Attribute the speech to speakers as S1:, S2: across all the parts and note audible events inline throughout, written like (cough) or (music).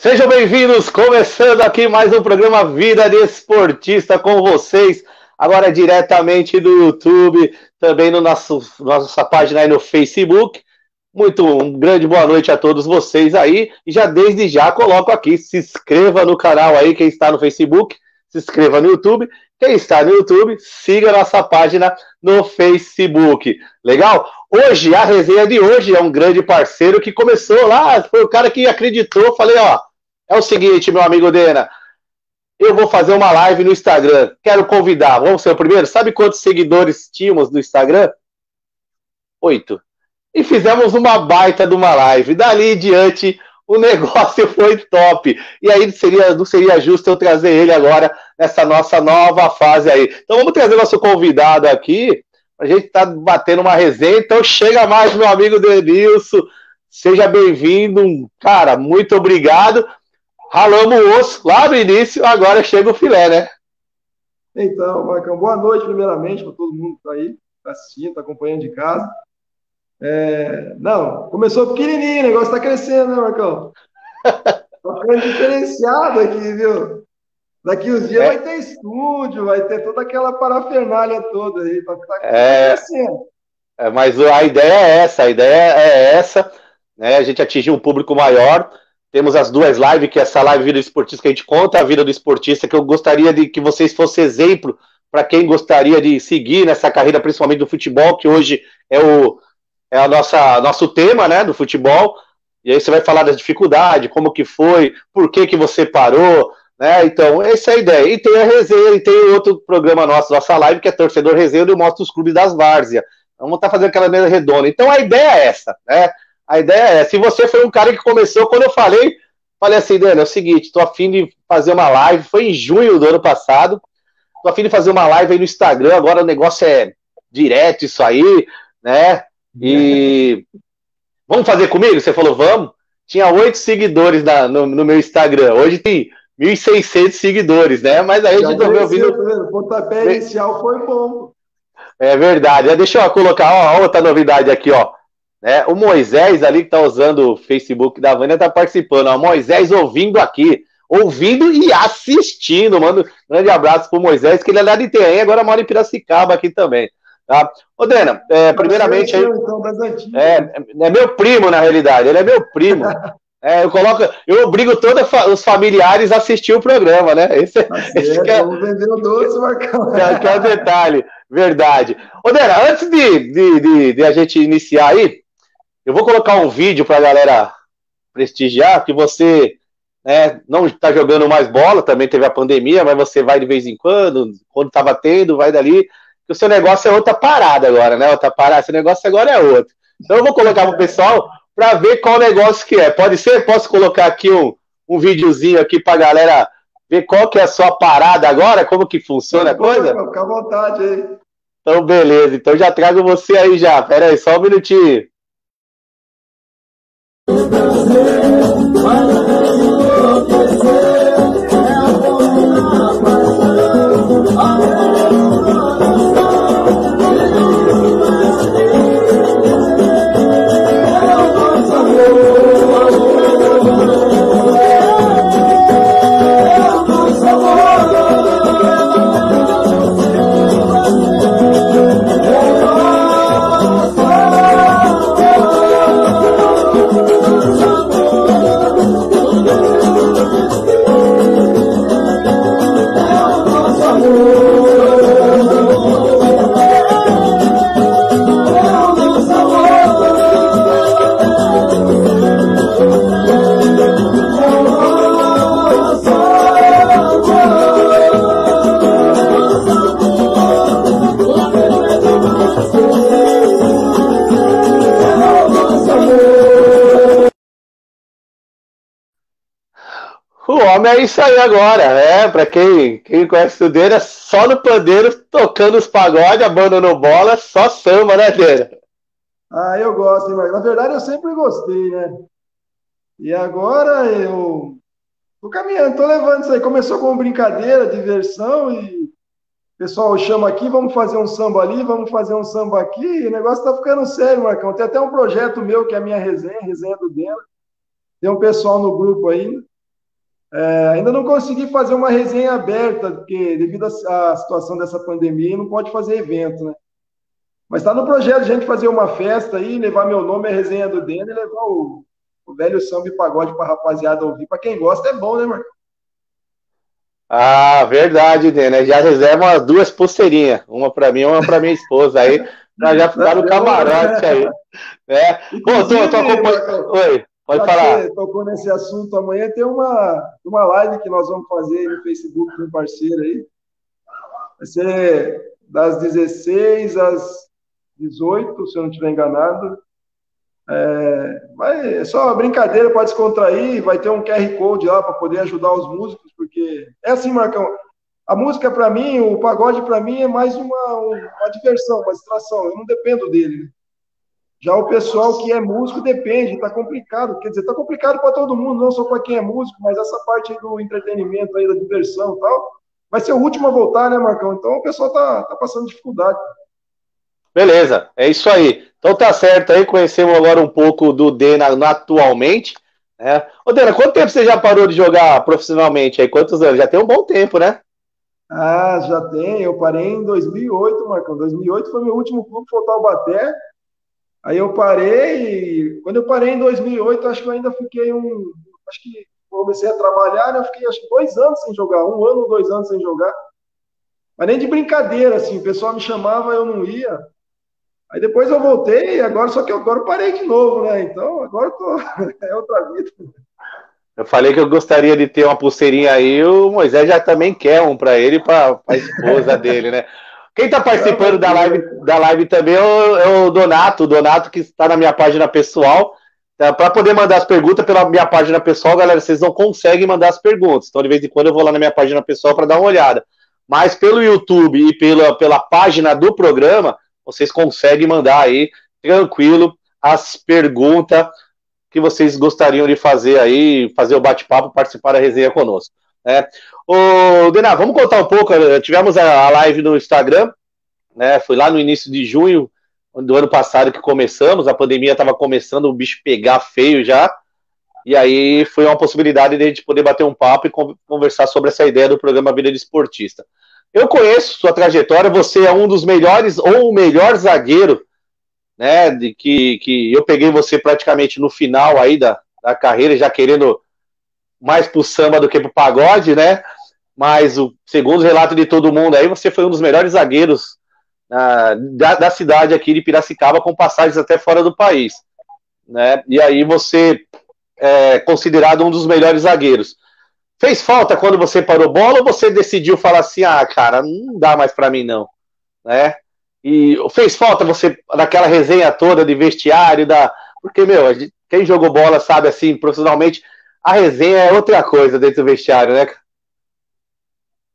S1: Sejam bem-vindos, começando aqui mais um programa Vida de Esportista com vocês, agora diretamente do YouTube, também no nosso nossa página aí no Facebook. Muito um grande boa noite a todos vocês aí. E já desde já coloco aqui, se inscreva no canal aí, quem está no Facebook, se inscreva no YouTube. Quem está no YouTube, siga nossa página no Facebook. Legal? Hoje, a resenha de hoje é um grande parceiro que começou lá, foi o cara que acreditou. Falei, ó, é o seguinte, meu amigo Dena, eu vou fazer uma live no Instagram. Quero convidar. Vamos ser o primeiro? Sabe quantos seguidores tínhamos no Instagram? Oito e fizemos uma baita de uma live. Dali em diante, o (laughs) negócio foi top. E aí seria, não seria justo eu trazer ele agora nessa nossa nova fase aí. Então vamos trazer nosso convidado aqui. A gente está batendo uma resenha. Então chega mais, meu amigo Denilson. Seja bem-vindo. Cara, muito obrigado. Ralamos o osso lá no início, agora chega o filé, né?
S2: Então, Marcão, boa noite, primeiramente, para todo mundo que está aí, está assistindo, está acompanhando de casa. É, não, começou pequenininho, o negócio está crescendo, né, Marcão? (laughs) Tá ficando diferenciado aqui, viu? Daqui uns dias é. vai ter estúdio, vai ter toda aquela parafernália toda aí, tá, tá
S1: é, crescendo. É, mas a ideia é essa, a ideia é essa, né? A gente atingir um público maior. Temos as duas lives, que é essa live Vida do Esportista, que a gente conta a vida do esportista, que eu gostaria de que vocês fossem exemplo para quem gostaria de seguir nessa carreira, principalmente do futebol, que hoje é o é a nossa nosso tema, né, do futebol. E aí você vai falar da dificuldade, como que foi, por que que você parou, né? Então, essa é a ideia. E tem a resenha, e tem outro programa nosso, nossa live, que é Torcedor Resenha, onde eu mostro os clubes das Várzea. Vamos estar tá fazendo aquela mesa redonda. Então, a ideia é essa, né? A ideia é, se você foi um cara que começou, quando eu falei, falei assim, Dani, é o seguinte, tô afim de fazer uma live, foi em junho do ano passado, tô afim de fazer uma live aí no Instagram, agora o negócio é direto isso aí, né? E (laughs) vamos fazer comigo? Você falou, vamos. Tinha oito seguidores na, no, no, meu Instagram. Hoje tem 1.600 seguidores, né? Mas aí a gente resolveu vir.
S2: Tá o pontapé inicial foi bom.
S1: É verdade. Deixa eu colocar ó, outra novidade aqui, ó. É, o Moisés ali que tá usando o Facebook da Vânia tá participando. Ó. Moisés ouvindo aqui. Ouvindo e assistindo. Mano, grande abraço pro Moisés, que ele é lá de Itanhaém, agora mora em Piracicaba aqui também. Tá? Ô, Dena, é, primeiramente. Aí, então, é, é meu primo, na realidade, ele é meu primo. (laughs) É, eu coloco, eu obrigo todos os familiares a assistir o programa, né? Esse,
S2: tá esse que é, vamos vender o doce, Marcão. (laughs)
S1: Que é o detalhe, verdade. Ô, Dena, antes de, de, de, de, a gente iniciar aí, eu vou colocar um vídeo para a galera prestigiar, que você né, não está jogando mais bola, também teve a pandemia, mas você vai de vez em quando, quando estava tendo, vai dali que o seu negócio é outra parada agora, né? Outra parada, seu negócio agora é outro. Então eu vou colocar para o pessoal para ver qual negócio que é. Pode ser? Posso colocar aqui um, um videozinho aqui para a galera ver qual que é a sua parada agora, como que funciona a coisa?
S2: Fica à vontade aí.
S1: Então, beleza. Então já trago você aí já. Pera aí, só um minutinho. Brasil, agora, é, pra quem, quem conhece o Deira, é só no pandeiro, tocando os pagodes, abandonando bola, só samba, né, Deira?
S2: Ah, eu gosto, hein, Na verdade, eu sempre gostei, né? E agora eu tô caminhando, tô levando isso aí. Começou com brincadeira, diversão, e pessoal chama aqui, vamos fazer um samba ali, vamos fazer um samba aqui, e o negócio tá ficando sério, Marcão. Tem até um projeto meu, que é a minha resenha, resenha do Dena. Tem um pessoal no grupo aí, É, ainda não consegui fazer uma resenha aberta, porque devido à situação dessa pandemia, não pode fazer evento, né? Mas está no projeto de a gente fazer uma festa aí, levar meu nome, a resenha do Dena e levar o, o velho samba e pagode para a rapaziada ouvir. Para quem gosta é bom, né, Marco?
S1: Ah, verdade, Dena. Já reserva duas pulseirinhas, uma para mim e uma para minha esposa aí, (laughs) para já ficar no camarote aí. Né? Pô, tô, tô acompanhando. Oi. Pode falar.
S2: Tocou nesse assunto. Amanhã tem uma, uma live que nós vamos fazer no Facebook com um parceiro aí. Vai ser das 16 às 18, se eu não estiver enganado. É, vai, é só brincadeira para descontrair. Vai ter um QR Code lá para poder ajudar os músicos, porque é assim, Marcão. A música para mim, o pagode para mim é mais uma, uma diversão, uma distração. Eu não dependo dele. Né? Já o pessoal que é músico depende, está complicado. Quer dizer, está complicado para todo mundo, não só para quem é músico, mas essa parte do entretenimento aí, da diversão e tal, vai ser o último a voltar, né, Marcão? Então o pessoal está tá passando dificuldade.
S1: Beleza, é isso aí. Então tá certo aí, conhecemos agora um pouco do Dena atualmente. Né? Ô Dena, quanto tempo você já parou de jogar profissionalmente aí? Quantos anos? Já tem um bom tempo, né?
S2: Ah, já tem. Eu parei em 2008, Marcão. 2008 foi meu último clube, foi o Taubaté. Aí eu parei, e quando eu parei em 2008, acho que eu ainda fiquei um. Acho que comecei a trabalhar, né? Eu fiquei acho que dois anos sem jogar, um ano ou dois anos sem jogar. Mas nem de brincadeira, assim, o pessoal me chamava, eu não ia. Aí depois eu voltei, agora só que agora eu parei de novo, né? Então agora tô. (laughs) é outra vida.
S1: Eu falei que eu gostaria de ter uma pulseirinha aí, o Moisés já também quer um para ele, para a esposa dele, né? Quem está participando da live, da live também é o, é o Donato, o Donato que está na minha página pessoal. Tá? Para poder mandar as perguntas pela minha página pessoal, galera, vocês não conseguem mandar as perguntas. Então, de vez em quando, eu vou lá na minha página pessoal para dar uma olhada. Mas pelo YouTube e pela, pela página do programa, vocês conseguem mandar aí, tranquilo, as perguntas que vocês gostariam de fazer aí, fazer o bate-papo, participar da resenha conosco. Né? Ô, Dená, vamos contar um pouco. Eh, tivemos a live no Instagram, né? Foi lá no início de junho do ano passado que começamos. A pandemia estava começando o bicho pegar feio já. E aí foi uma possibilidade de a gente poder bater um papo e conversar sobre essa ideia do programa Vida de Esportista. Eu conheço sua trajetória, você é um dos melhores ou o melhor zagueiro, né? De que, que eu peguei você praticamente no final aí da, da carreira, já querendo mais pro samba do que pro pagode, né? Mas o segundo relato de todo mundo aí, você foi um dos melhores zagueiros uh, da, da, cidade aqui de Piracicaba, com passagens até fora do país, né? E aí você é considerado um dos melhores zagueiros. Fez falta quando você parou bola ou você decidiu falar assim, ah, cara, não dá mais para mim não, né? E fez falta você naquela resenha toda de vestiário da, porque meu, quem jogou bola sabe assim profissionalmente a resenha é outra coisa dentro do vestiário, né?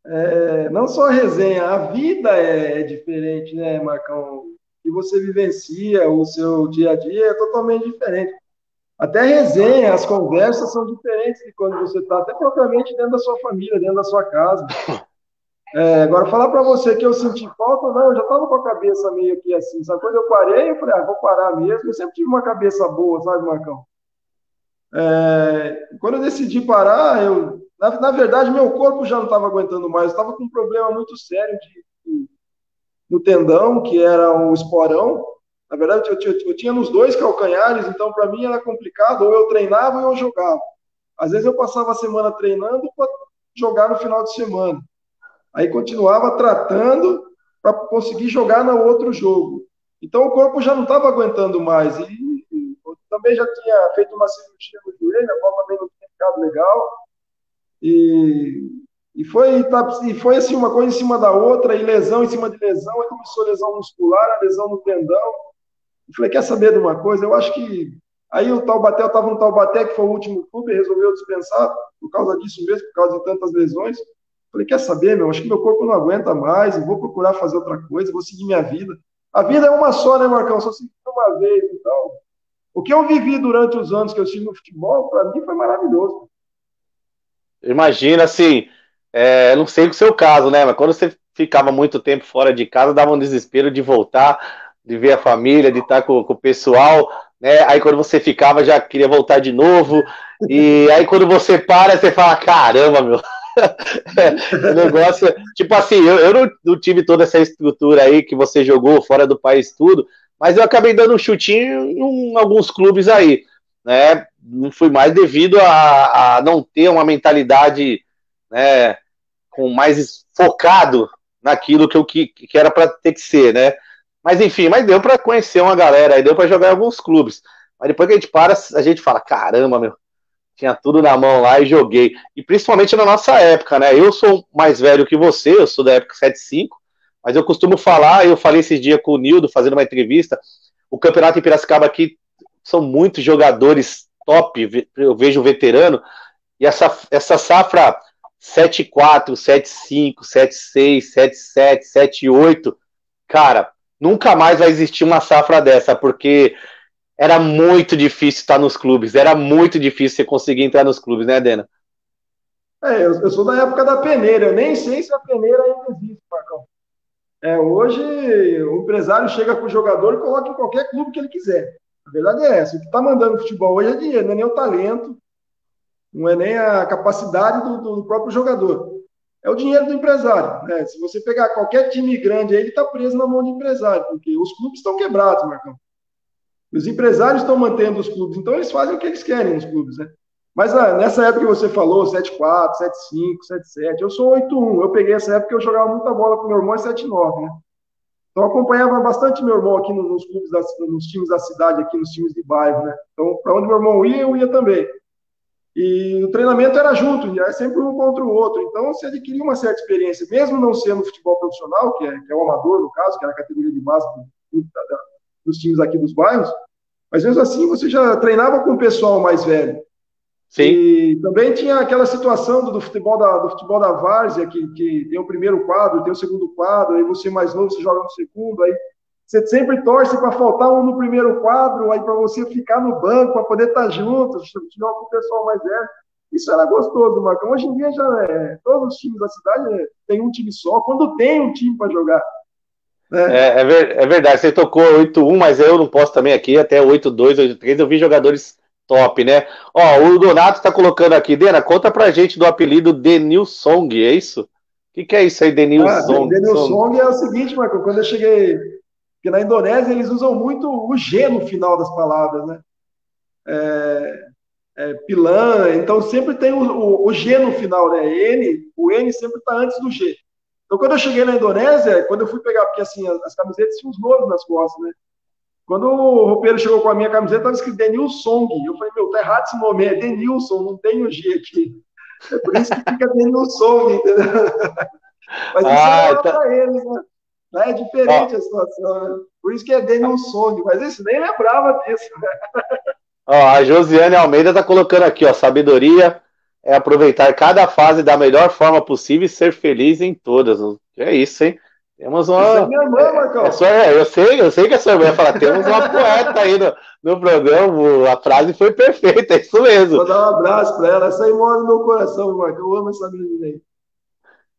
S2: É, não só a resenha, a vida é diferente, né, Marcão? Que você vivencia, o seu dia a dia é totalmente diferente. Até a resenha, as conversas são diferentes de quando você está, até propriamente dentro da sua família, dentro da sua casa. É, agora, falar para você que eu senti falta, não, eu já estava com a cabeça meio que assim, sabe? Quando eu parei, eu falei, ah, vou parar mesmo. Eu sempre tive uma cabeça boa, sabe, Marcão? É, quando eu decidi parar, eu, na, na, verdade, meu corpo já não estava aguentando mais. Estava com um problema muito sério de, de, no tendão, que era um esporão. Na verdade, eu, eu, eu tinha nos dois calcanhares, então para mim era complicado. Ou eu treinava ou eu jogava. Às vezes eu passava a semana treinando para jogar no final de semana. Aí continuava tratando para conseguir jogar no outro jogo. Então o corpo já não estava aguentando mais. E também já tinha feito uma cirurgia no joelho, a bola também não tinha ficado legal. E, e, foi, tá, e foi assim, uma coisa em cima da outra, e lesão em cima de lesão, aí começou a lesão muscular, a lesão no tendão. Eu falei, quer saber de uma coisa? Eu acho que. Aí o Taubaté, eu estava no Taubaté, que foi o último clube, resolveu dispensar por causa disso mesmo, por causa de tantas lesões. Eu falei, quer saber, meu? Acho que meu corpo não aguenta mais, vou procurar fazer outra coisa, vou seguir minha vida. A vida é uma só, né, Marcão? Só se uma vez, então o que eu vivi durante os anos que eu estive no futebol, para mim foi maravilhoso.
S1: Imagina assim, é, não sei o seu caso, né? Mas quando você ficava muito tempo fora de casa, dava um desespero de voltar, de ver a família, de estar com, com o pessoal. né? Aí quando você ficava, já queria voltar de novo. E (laughs) aí quando você para, você fala, caramba, meu. (laughs) o negócio, tipo assim, eu, eu não, não, tive toda essa estrutura aí que você jogou fora do país, tudo, mas eu acabei dando um chutinho em, alguns clubes aí, né? Não fui mais devido a, a não ter uma mentalidade, né, com mais focado naquilo que eu que, que era para ter que ser, né? Mas enfim, mas deu para conhecer uma galera, aí deu para jogar em alguns clubes. Mas depois que a gente para, a gente fala, caramba, meu, tinha tudo na mão lá e joguei. E principalmente na nossa época, né? Eu sou mais velho que você, eu sou da época 75, mas eu costumo falar, eu falei esses dias com o Nildo fazendo uma entrevista, o campeonato em Piracicaba aqui são muitos jogadores top, eu vejo veterano, e essa, essa safra 7-4, 7-5, 7-6, 7-7, 7-8, cara, nunca mais vai existir uma safra dessa, porque era muito difícil estar nos clubes, era muito difícil você conseguir entrar nos clubes, né, Dena?
S2: É, eu, eu, sou da época da peneira, eu nem sei se a peneira ainda existe, Marcão. É, hoje o empresário chega com o jogador e coloca em qualquer clube que ele quiser. A verdade é essa, o que está mandando futebol hoje é dinheiro, não é nem o talento, não é nem a capacidade do, do próprio jogador. É o dinheiro do empresário. Né? Se você pegar qualquer time grande aí, ele está preso na mão do empresário, porque os clubes estão quebrados, Marcão. Os empresários estão mantendo os clubes, então eles fazem o que eles querem nos clubes, né? Mas ah, nessa época que você falou, 7-4, 7-5, 7-7, eu sou 8-1. Eu peguei essa época que eu jogava muita bola com meu irmão em 7-9, né? Então eu acompanhava bastante meu irmão aqui nos clubes, da, nos times da cidade, aqui nos times de bairro, né? Então, para onde meu irmão ia, eu ia também. E o treinamento era junto, era sempre um contra o outro. Então você adquiria uma certa experiência, mesmo não sendo futebol profissional, que é, que é o amador, no caso, que era a categoria de base dos times aqui dos bairros, mas mesmo assim você já treinava com o pessoal mais velho. Sim. E também tinha aquela situação do, futebol da do futebol da várzea que, que tem o primeiro quadro, tem o segundo quadro, aí você mais novo você joga no segundo, aí você sempre torce para faltar um no primeiro quadro, aí para você ficar no banco, para poder estar tá junto, jogar com o pessoal mais velho. Isso era gostoso, Marcão. Hoje em dia já é, todos os times da cidade é, tem um time só, quando tem um time para jogar.
S1: Né? É, é, é, verdade, você tocou 8-1, mas eu não posso também aqui, até 8-2, 8-3, eu vi jogadores top, né? Ó, o Donato tá colocando aqui, Dena, conta pra gente do apelido Denil Song, é isso? O que, que é isso aí, Denil ah, Song?
S2: Denil Song é o seguinte, Marco, quando eu cheguei, porque na Indonésia eles usam muito o G no final das palavras, né? É, é, pilã, então sempre tem o, o, o, G no final, né? N, o N sempre está antes do G. Então, quando eu cheguei na Indonésia, quando eu fui pegar, porque assim, as, as camisetas tinham os nomes nas costas, né? Quando o roupeiro chegou com a minha camiseta, estava escrito Denilson. Eu falei, meu, tá errado esse nome, é Denilson, não tem o G aqui. É por isso que fica Denilson, entendeu? (laughs) Mas isso ah, é tá... para eles, né? É diferente ah. a situação, né? Por isso que é Denilson, mas isso nem lembrava disso. Né?
S1: Ó, a Josiane Almeida tá colocando aqui, ó, sabedoria é aproveitar cada fase da melhor forma possível e ser feliz em todas. É isso, hein? Temos uma. Isso é minha irmã, Marcão. É, é, eu sei, eu sei que a sua irmã falar. Temos uma poeta aí no, no programa. A frase foi perfeita, é isso mesmo.
S2: Vou dar um abraço para ela. Essa aí mora no meu coração, Marcão. Eu amo essa menina aí.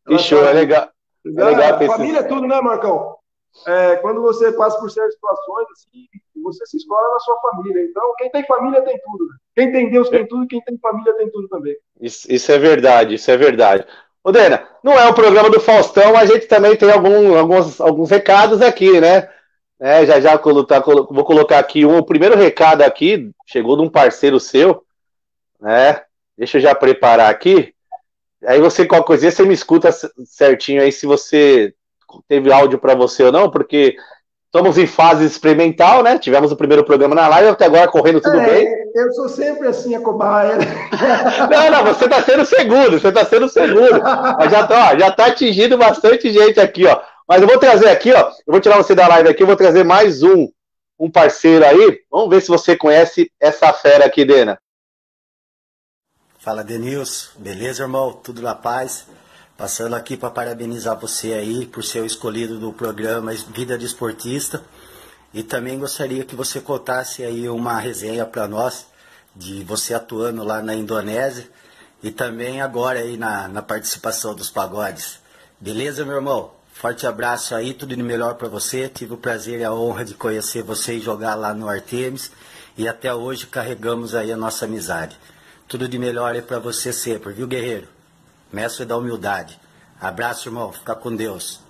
S1: que show, tá... é legal.
S2: É legal família é tudo, né, Marcão? É, quando você passa por certas situações, assim, você se escola na sua família. Então, quem tem família tem tudo. Quem tem Deus tem tudo, quem tem família tem tudo também.
S1: Isso, isso é verdade, isso é verdade. Ô, Dena, não é um programa do Faustão, a gente também tem algum, alguns, alguns recados aqui, né? É, já já tá, vou colocar aqui um. O primeiro recado aqui chegou de um parceiro seu, né? Deixa eu já preparar aqui. Aí você, qualquer coisinha, você me escuta certinho aí se você teve áudio para você ou não, porque estamos em fase experimental, né? Tivemos o primeiro programa na live, até agora correndo tudo é, bem.
S2: Eu sou sempre assim, a cobaia. (laughs)
S1: não, não, você está sendo seguro, você está sendo seguro. Mas já, tá, ó, já tá atingindo bastante gente aqui, ó. Mas eu vou trazer aqui, ó. Eu vou tirar você da live aqui, eu vou trazer mais um, um parceiro aí. Vamos ver se você conhece essa fera aqui, Dena.
S3: Fala, Denilson. Beleza, irmão? Tudo na paz? Passando aqui para parabenizar você aí por ser o escolhido do programa Vida de Esportista. E também gostaria que você contasse aí uma resenha para nós de você atuando lá na Indonésia e também agora aí na, na participação dos pagodes. Beleza, meu irmão? Forte abraço aí, tudo de melhor para você. Tive o prazer e a honra de conhecer você e jogar lá no Artemis. e até hoje carregamos aí a nossa amizade. Tudo de melhor aí para você sempre, viu, guerreiro? Mestre da humildade. Abraço, irmão. Fica com Deus.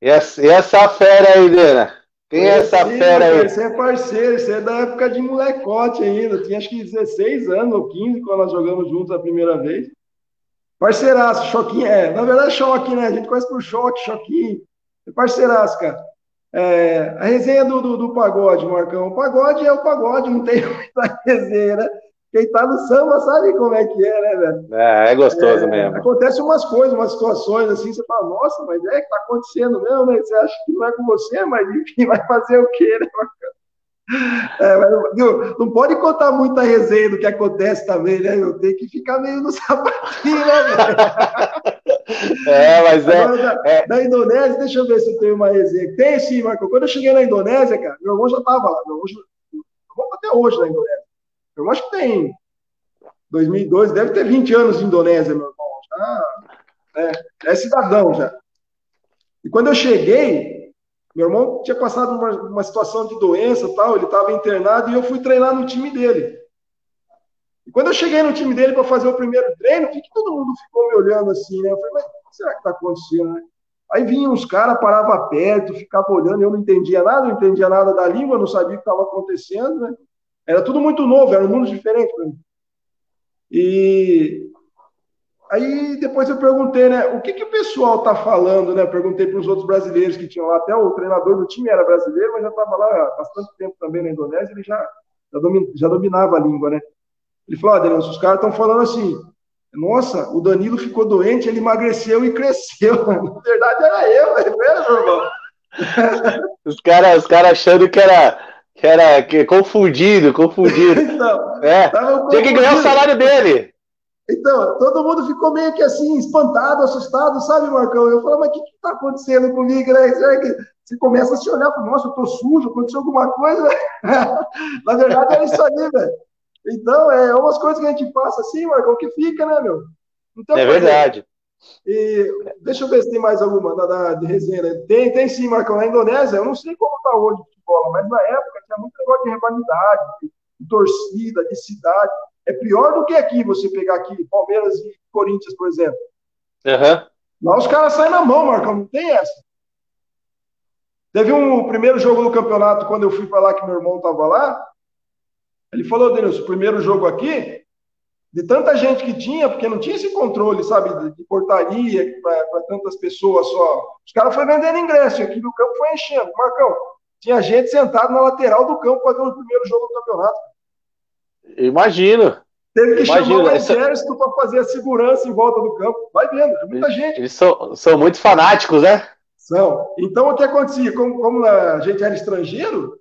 S1: E essa, e essa fera aí, Dena? Quem é essa Sim, fera aí?
S2: Você é parceiro, você é da época de molecote ainda. Tinha acho que 16 anos ou 15 quando nós jogamos juntos a primeira vez. Parceiraço, Choquinho. É, na verdade, Choque, né? A gente conhece por Choque, Choquinho. É parceiraço, cara. É, a resenha do, do, do, pagode, Marcão. O pagode é o pagode, não tem (laughs) muita resenha, né? Quem tá no samba sabe como é que é, né, velho?
S1: É, é gostoso é, mesmo.
S2: Acontece umas coisas, umas situações assim, você fala, nossa, mas é que tá acontecendo mesmo, né? Você acha que não é com você, mas enfim, vai fazer o quê, né? É, mas, viu, não pode contar muita resenha do que acontece também, né? Eu tenho que ficar meio no (laughs) sapatinho, né, velho? (laughs)
S1: É, mas é,
S2: da, é. Da Indonésia, deixa eu ver se eu tenho uma resenha. Tem sim, Marco. Quando eu cheguei na Indonésia, cara, meu irmão já estava lá. Meu irmão, meu irmão tá até hoje na Indonésia. Irmão acho que tem 2002, deve ter 20 anos de Indonésia, meu irmão. Já, é, é cidadão já. E quando eu cheguei, meu irmão tinha passado uma, uma situação de doença tal, ele estava internado e eu fui treinar no time dele. E quando eu cheguei no time dele para fazer o primeiro treino, que todo mundo ficou me olhando assim, né? Eu falei, mas o que será que está acontecendo, né? Aí vinham uns caras, parava perto, ficava olhando, eu não entendia nada, não entendia nada da língua, não sabia o que estava acontecendo, né? Era tudo muito novo, era um mundo diferente para mim. E Aí depois eu perguntei, né, o que, que o pessoal tá falando, né? Perguntei para os outros brasileiros que tinham lá, até o treinador do time era brasileiro, mas já estava lá há bastante tempo também na Indonésia, ele já, já, dominava a língua, né? Ele falou, ah, os caras estão falando assim, nossa, o Danilo ficou doente, ele emagreceu e cresceu. (laughs) Na verdade era eu, não era normal.
S1: os caras os cara achando que era, que era que, confundido, confundido. (laughs) então, é, tinha que ganhar o salário dele.
S2: Então, todo mundo ficou meio que assim, espantado, assustado, sabe, Marcão? Eu falei, mas o que está acontecendo comigo, né? Será que você começa a se olhar para nossa, eu tô sujo, aconteceu alguma coisa? (laughs) Na verdade, é isso aí, velho. Então, é umas coisas que a gente passa assim, Marcão, que fica, né, meu?
S1: Então, é verdade.
S2: E deixa eu ver se tem mais alguma da, da, de resenha. Né? Tem, tem sim, Marcão. Na Indonésia, eu não sei como está hoje futebol, mas na época tinha muito negócio de rivalidade, de torcida, de cidade. É pior do que aqui, você pegar aqui Palmeiras e Corinthians, por exemplo.
S1: Uhum.
S2: Lá os caras saem na mão, Marcão, não tem essa. Teve um primeiro jogo do campeonato, quando eu fui para lá, que meu irmão estava lá. Ele falou, Denilson, o primeiro jogo aqui, de tanta gente que tinha, porque não tinha esse controle, sabe, de, portaria para tantas pessoas só. Os caras foram vendendo ingresso, aqui do campo foi enchendo. Marcão, tinha gente sentado na lateral do campo ver o primeiro jogo do campeonato.
S1: Imagino.
S2: Teve que Imagino. chamar o exército para fazer a segurança em volta do campo. Vai vendo, é muita gente.
S1: Eles são, são muito fanáticos, né?
S2: São. Então, o que acontecia? Como, como a gente era estrangeiro,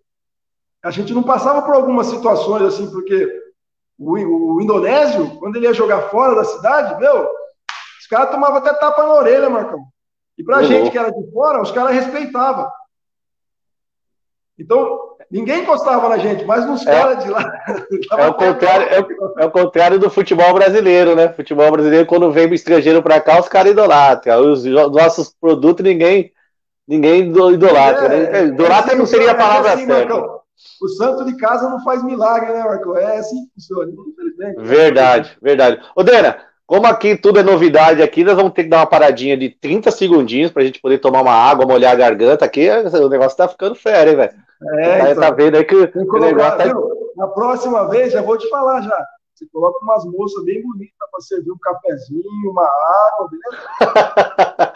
S2: a gente não passava por algumas situações assim, porque o, o indonésio, quando ele ia jogar fora da cidade, meu, os caras tomavam até tapa na orelha, Marcão. E pra uhum. gente que era de fora, os caras respeitavam. Então, Ninguém encostava na gente, mas nos é, caras de lá. (laughs)
S1: É o, contrário, é, é, o contrário do futebol brasileiro, né? Futebol brasileiro, quando vem o estrangeiro para cá, os caras idolatram. Os nossos produtos, ninguém, ninguém idolatra. Né? É, né? Idolatra não seria a palavra assim, certa. Marcão,
S2: o santo de casa não faz milagre, né, Marco? É assim que funciona,
S1: infelizmente. Verdade, verdade. Ô, Dena, como aqui tudo é novidade aqui, nós vamos ter que dar uma paradinha de 30 segundinhos para a gente poder tomar uma água, molhar a garganta aqui. O negócio tá ficando féreo, hein, velho? É, tá, então, tá vendo aí que, o negócio tá...
S2: Na próxima vez, já vou te falar já. Você coloca umas moças bem bonitas para servir um cafezinho, uma água, beleza?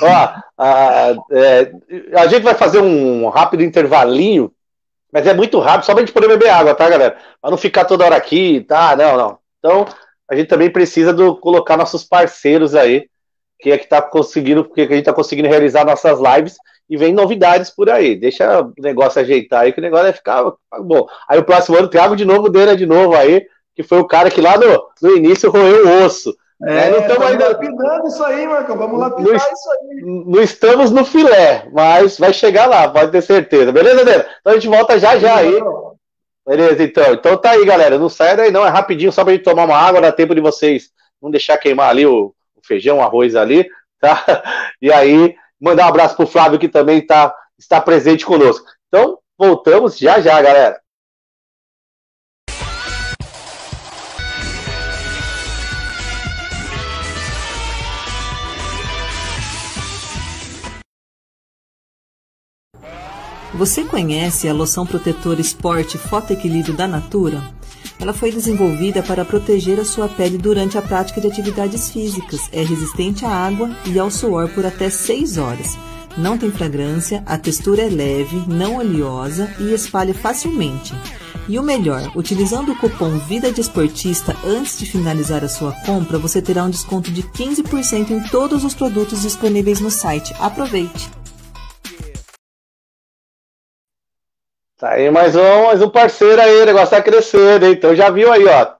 S2: (laughs)
S1: Ó, a, é, a gente vai fazer um rápido intervalinho, mas é muito rápido, só pra gente poder beber água, tá, galera? Pra não ficar toda hora aqui, tá? Não, não. Então, a gente também precisa do, colocar nossos parceiros aí, que é que tá conseguindo, que a gente tá conseguindo realizar nossas lives e vem novidades por aí. Deixa o negócio ajeitar aí, que o negócio vai ficar bom. Aí o próximo ano trago de novo dele de novo aí, que foi o cara que lá no, no início roeu o osso.
S2: É, não estamos ainda lapidando isso aí, Marcão. Vamos lapidar isso aí.
S1: Não estamos no filé, mas vai chegar lá, pode ter certeza. Beleza, Dena? Então a gente volta já já aí. Beleza, então. Então tá aí, galera. Não sai daí, não. É rapidinho, só pra gente tomar uma água, dá tempo de vocês não deixar queimar ali o, o feijão, o arroz ali, tá? (laughs) E aí Mandar um abraço para o Flávio, que também tá, está presente conosco. Então, voltamos já já, galera.
S4: Você conhece a loção protetora Sport Foto Equilíbrio da Natura? Ela foi desenvolvida para proteger a sua pele durante a prática de atividades físicas. É resistente à água e ao suor por até 6 horas. Não tem fragrância, a textura é leve, não oleosa e espalha facilmente. E o melhor, utilizando o cupom Vida de Esportista antes de finalizar a sua compra, você terá um desconto de 15% em todos os produtos disponíveis no site. Aproveite!
S1: Tá aí mais um, mais um parceiro aí, o negócio tá crescendo, hein? Então já viu aí, ó.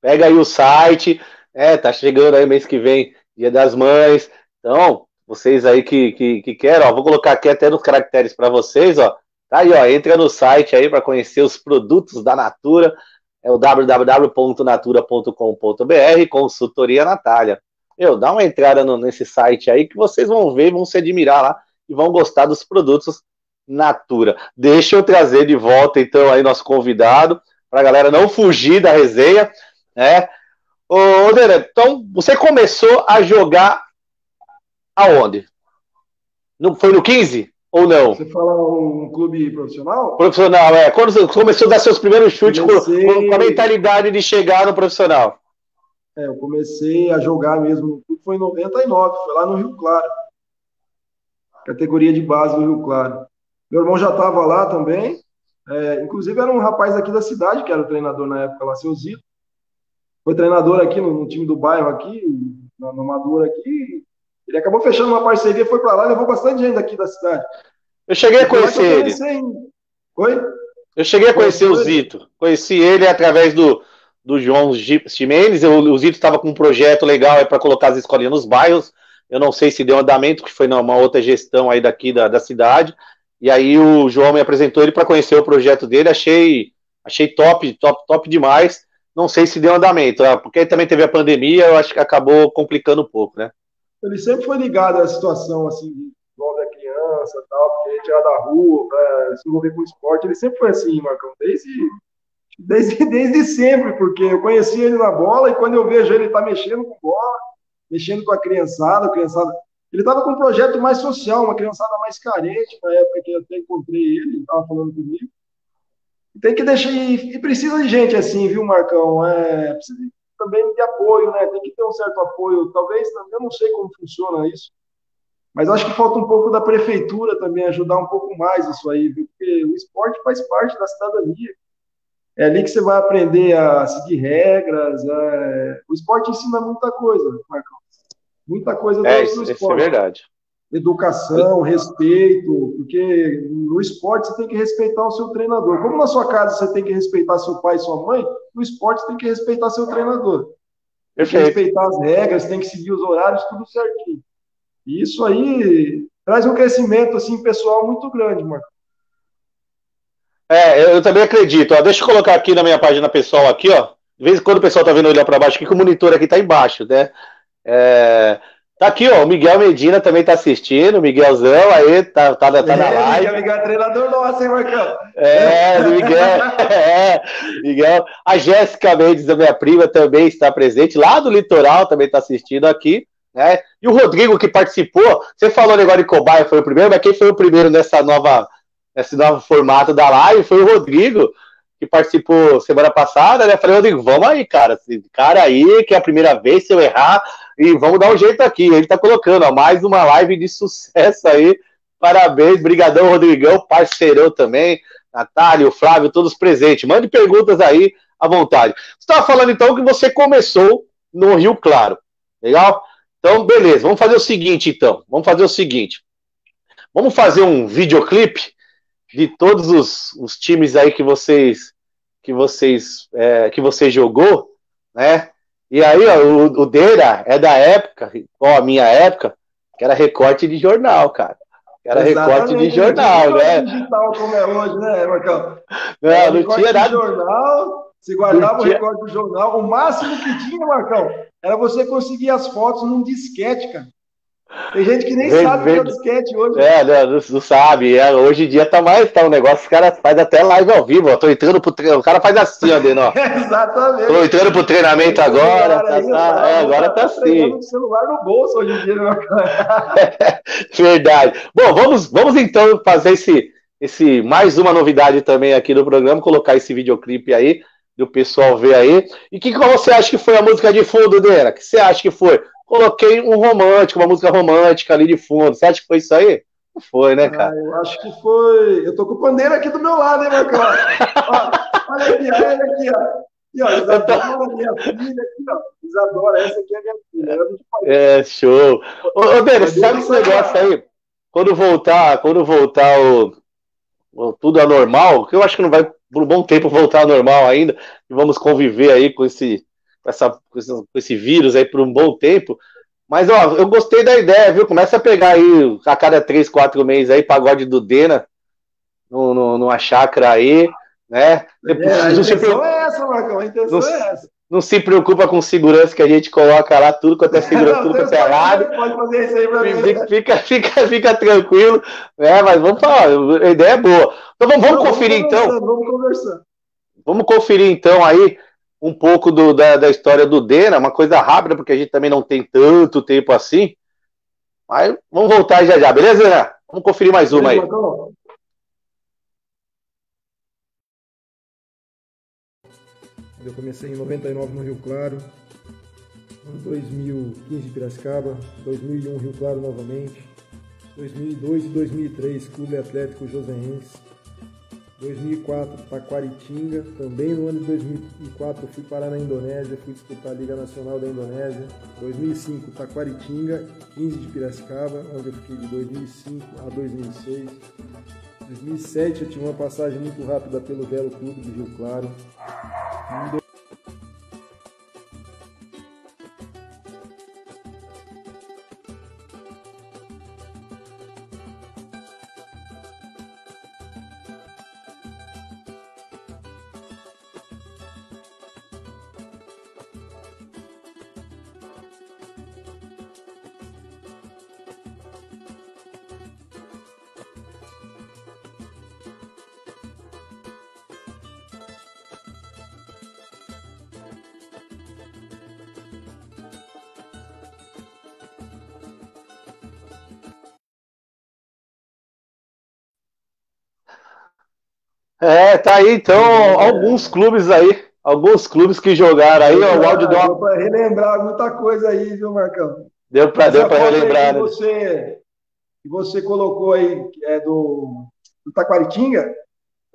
S1: Pega aí o site, é, tá chegando aí mês que vem, Dia das Mães. Então, vocês aí que, que, que querem, ó, vou colocar aqui até nos caracteres para vocês, ó. Tá aí, ó, entra no site aí para conhecer os produtos da Natura. É o www.natura.com.br, consultoria Natália. Eu, dá uma entrada no, nesse site aí que vocês vão ver, vão se admirar lá e vão gostar dos produtos Natura. Deixa eu trazer de volta, então, aí nosso convidado, para a galera não fugir da resenha, né? Ô, Dera, então, você começou a jogar aonde? No, foi no 15 ou não?
S2: Você fala um clube profissional?
S1: Profissional, é. Quando você começou a dar seus primeiros chutes comecei... com, com, a mentalidade de chegar no profissional?
S2: É, eu comecei a jogar mesmo, foi em 99, foi lá no Rio Claro. Categoria de base do Rio Claro. Meu irmão já estava lá também. É, inclusive era um rapaz aqui da cidade que era o treinador na época lá, seu Zito. Foi treinador aqui no, no time do bairro aqui, no, no Maduro aqui. Ele acabou fechando uma parceria, foi para lá, levou bastante gente aqui da cidade.
S1: Eu cheguei a conhecer ele. Em...
S2: Oi?
S1: Eu cheguei a conhecer o Zito. Conheci ele através do, do João Ximenes. O, Zito estava com um projeto legal para colocar as escolinhas nos bairros. Eu não sei se deu andamento, que foi numa outra gestão aí daqui da, da cidade. E aí o João me apresentou ele para conhecer o projeto dele, achei, achei top, top, top demais. Não sei se deu andamento, né? porque também teve a pandemia, eu acho que acabou complicando um pouco, né?
S2: Ele sempre foi ligado à situação assim de envolver a criança, tal, porque gente era da rua, para se envolver com esporte, ele sempre foi assim, Marcão, desde desde, (laughs) desde sempre, porque eu conheci ele na bola e quando eu vejo ele tá mexendo com bola, mexendo com a criançada, a criançada ele estava com um projeto mais social, uma criançada mais carente, na época que eu até encontrei ele, ele estava falando comigo. Tem que deixar, e precisa de gente assim, viu, Marcão? É, precisa também de apoio, né? Tem que ter um certo apoio. Talvez, eu não sei como funciona isso, mas acho que falta um pouco da prefeitura também ajudar um pouco mais isso aí, viu? porque o esporte faz parte da cidadania. É ali que você vai aprender a seguir regras. É... O esporte ensina muita coisa, Marcão. Muita coisa
S1: é, isso, isso é verdade.
S2: Educação, respeito, porque no esporte você tem que respeitar o seu treinador. Como na sua casa você tem que respeitar seu pai e sua mãe, no esporte você tem que respeitar seu treinador. Tem que respeitar as regras, tem que seguir os horários, tudo certinho. E isso aí traz um crescimento assim pessoal muito grande, Marco.
S1: É, eu também acredito. Ó, deixa eu colocar aqui na minha página pessoal aqui, ó. De vez em quando o pessoal tá vendo olhar para baixo, que o monitor aqui tá embaixo, né? É, tá aqui, ó. O Miguel Medina também tá assistindo. O Miguelzão aí tá, tá, tá na é, live.
S2: Miguel, Miguel é treinador nosso, hein, Marcão?
S1: É, Miguel. (laughs) é, Miguel. A Jéssica Mendes, a minha prima, também está presente. Lá do litoral também tá assistindo aqui. Né? E o Rodrigo que participou, você falou agora de cobaia foi o primeiro, mas quem foi o primeiro nessa nova, nesse novo formato da live foi o Rodrigo que participou semana passada, né? Falei, Rodrigo, vamos aí, cara. Esse cara aí, que é a primeira vez, se eu errar, e vamos dar um jeito aqui. Ele tá colocando, ó, mais uma live de sucesso aí. Parabéns, brigadão, Rodrigão, parceirão também. Natália, o Flávio, todos presentes. Mande perguntas aí à vontade. Você estava falando então que você começou no Rio Claro. Legal? Então, beleza. Vamos fazer o seguinte, então. Vamos fazer o seguinte. Vamos fazer um videoclipe de todos os, os times aí que vocês que vocês é, que você jogou, né? E aí, ó, o, o Deira é da época, igual a minha época, que era recorte de jornal, cara. Era recorte de jornal, né?
S2: Digital como é hoje, né, Marcão?
S1: Não, não tinha nada.
S2: jornal, se guardava o recorte do jornal. O máximo que tinha, Marcão, era você conseguir as fotos num disquete, cara. Tem gente que nem vem, sabe vem, que é disquete hoje.
S1: É, não, não sabe. É, hoje em dia tá mais, tá um negócio, os caras fazem até live ao vivo. Eu tô entrando pro treinamento. O cara faz assim, ó, Deno. (laughs)
S2: Exatamente.
S1: Tô entrando pro treinamento agora. Tá, aí, tá, é, agora tá, tá assim.
S2: O celular no bolso hoje em dia, meu cara. (laughs)
S1: Verdade. Bom, vamos, vamos então fazer esse, esse mais uma novidade também aqui no programa, colocar esse videoclipe aí do pessoal ver aí. E que qual você acha que foi a música de fundo, Dena? O que você acha que foi? Coloquei um romântico, uma música romântica ali de fundo. Você acha que foi isso aí? Não foi, né, cara? Ah,
S2: eu acho que foi. Eu tô com o pandeiro aqui do meu lado, hein, Marcão? ó, olha aqui, olha aqui, ó. E, ó, Isadora, minha filha, aqui, ó. Isadora, essa aqui é minha filha.
S1: É, show. Ô, ô Dena, sabe esse negócio aí? Quando voltar, quando voltar o, o tudo anormal, que eu acho que não vai por um bom tempo voltar ao normal ainda, e vamos conviver aí com esse, essa, com esse vírus aí por um bom tempo. Mas, ó, eu gostei da ideia, viu? Começa a pegar aí a cada três, quatro meses aí, pagode do Dena, no, no, numa chácara aí, né?
S2: É, a intenção é essa, Marcão, a intenção não, é essa.
S1: Não se preocupa com segurança que a gente coloca lá, tudo quanto é (laughs) segurança, tudo quanto é errado.
S2: Pode fazer isso aí pra mim.
S1: Fica, fica, fica, fica tranquilo, né? Mas vamos falar, a ideia é boa. Então vamos, vamos conferir então.
S2: Vamos conversar.
S1: Vamos conferir então aí um pouco do, da, da história do Dena, uma coisa rápida, porque a gente também não tem tanto tempo assim. Mas vamos voltar já já, beleza, Dena? Vamos conferir mais uma aí.
S2: Eu comecei em 99 no Rio Claro, em 2015 Piracicaba, 2001 Rio Claro novamente, 2002 e 2003 Clube Atlético Joséense, 2004, Taquaritinga. Também no ano de 2004 fui parar na Indonésia, fui disputar a Liga Nacional da Indonésia. 2005, Taquaritinga, 15 de Piracicaba, onde eu fiquei de 2005 a 2006. 2007 eu tive uma passagem muito rápida pelo Velo Clube de Rio Claro.
S1: É, tá aí então é. alguns clubes aí, alguns clubes que jogaram aí, ó, o áudio
S2: deu uma... para relembrar muita coisa aí, viu, Marcão?
S1: Deu para deu para relembrar,
S2: né? Você que você colocou aí é do, do Taquaritinga.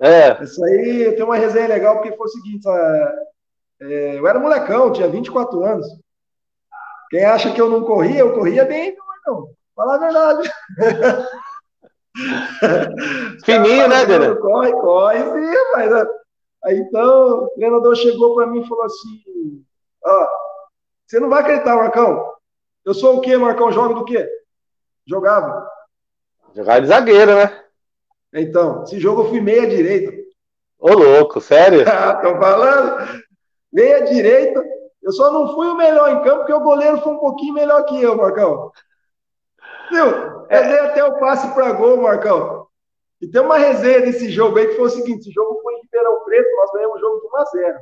S1: É.
S2: Isso aí tem uma resenha legal porque foi o seguinte, é, eu era molecão, tinha 24 anos. Quem acha que eu não corria, eu corria bem, viu, Marcão? Fala a verdade. (laughs) (laughs)
S1: Fininho, né, Dena?
S2: Corre, corre, sim, mas aí então o treinador chegou para mim e falou assim: ó, você não vai acreditar, Marcão. Eu sou o quê, Marcão? Jogo do quê? Jogava.
S1: Jogava de zagueiro, né?
S2: Então, esse jogo eu fui meia direita.
S1: Ô, louco, sério? (laughs)
S2: Tô falando. Meia direita. Eu só não fui o melhor em campo porque o goleiro foi um pouquinho melhor que eu, Marcão. Viu? Eu dei até o passe para gol, Marcão. E tem uma resenha desse jogo aí que foi o seguinte: esse jogo foi em Ribeirão Preto, nós ganhamos o jogo de 1 a 0.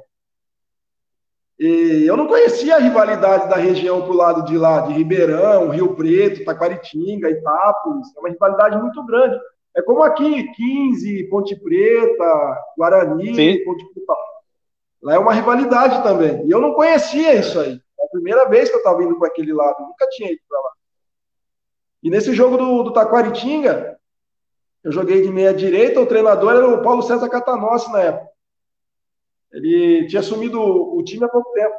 S2: E eu não conhecia a rivalidade da região pro lado de lá, de Ribeirão, Rio Preto, Taquaritinga, Itápolis. É uma rivalidade muito grande. É como aqui, 15, Ponte Preta, Guarani, Sim. Ponte Preta. Lá é uma rivalidade também. E eu não conhecia isso aí. É a primeira vez que eu estava indo para aquele lado. Nunca tinha ido para lá. E nesse jogo do, do Taquaritinga, eu joguei de meia direita, o treinador era o Paulo César Catanossi na época. Ele tinha assumido o time há pouco tempo.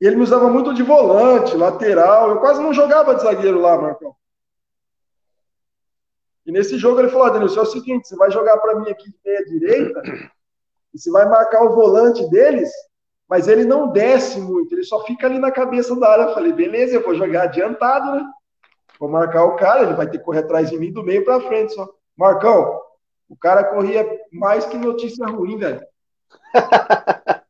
S2: E ele me usava muito de volante, lateral. Eu quase não jogava de zagueiro lá, Marcão. E nesse jogo ele falou: Denilson, é o seguinte: você vai jogar para mim aqui de meia direita, e você vai marcar o volante deles, mas ele não desce muito, ele só fica ali na cabeça da área. Eu falei, beleza, eu vou jogar adiantado, né? Vou marcar o cara, ele vai ter que correr atrás de mim do meio para frente só. Marcão, o cara corria mais que notícia ruim, velho. (laughs)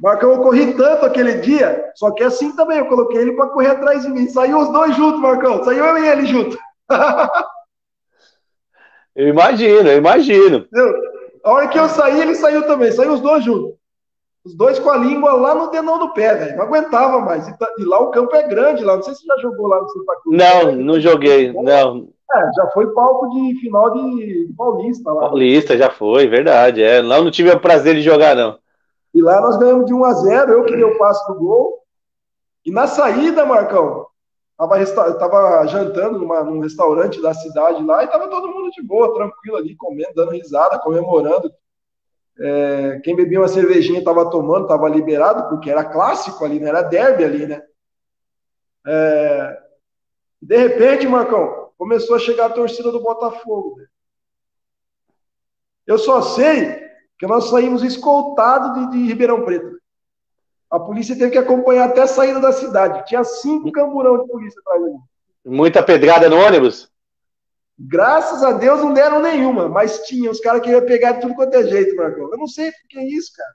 S2: Marcão, eu corri tanto aquele dia, só que assim também, eu coloquei ele para correr atrás de mim. Saiu os dois juntos, Marcão. Saiu eu e ele junto. (laughs)
S1: eu imagino, eu imagino.
S2: A hora que eu saí, ele saiu também. Saiu os dois juntos. Os dois com a língua lá no denão do pé, velho. Não aguentava mais. E, tá, e, lá o campo é grande, lá. Não sei se você já jogou lá no Santa
S1: Cruz. Não, não joguei. Não.
S2: É, já foi palco de final de, Paulista lá.
S1: Paulista, já foi, verdade. É. Lá não tive o prazer de jogar, não.
S2: E lá nós ganhamos de 1 a 0 eu que dei o passe do gol. E na saída, Marcão, tava, resta... tava jantando numa, num restaurante da cidade lá e tava todo mundo de boa, tranquilo ali, comendo, dando risada, comemorando. É, quem bebia uma cervejinha estava tomando, estava liberado, porque era clássico ali, né? Era derby ali, né? É, de repente, Marcão, começou a chegar a torcida do Botafogo. Né? Eu só sei que nós saímos escoltados de, de, Ribeirão Preto. A polícia teve que acompanhar até a saída da cidade. Tinha cinco camburão de polícia atrás de
S1: Muita pedrada no ônibus?
S2: Graças a Deus não deram nenhuma, mas tinha. Os caras queriam pegar de tudo quanto é jeito, Marcão. Eu não sei por que é isso, cara.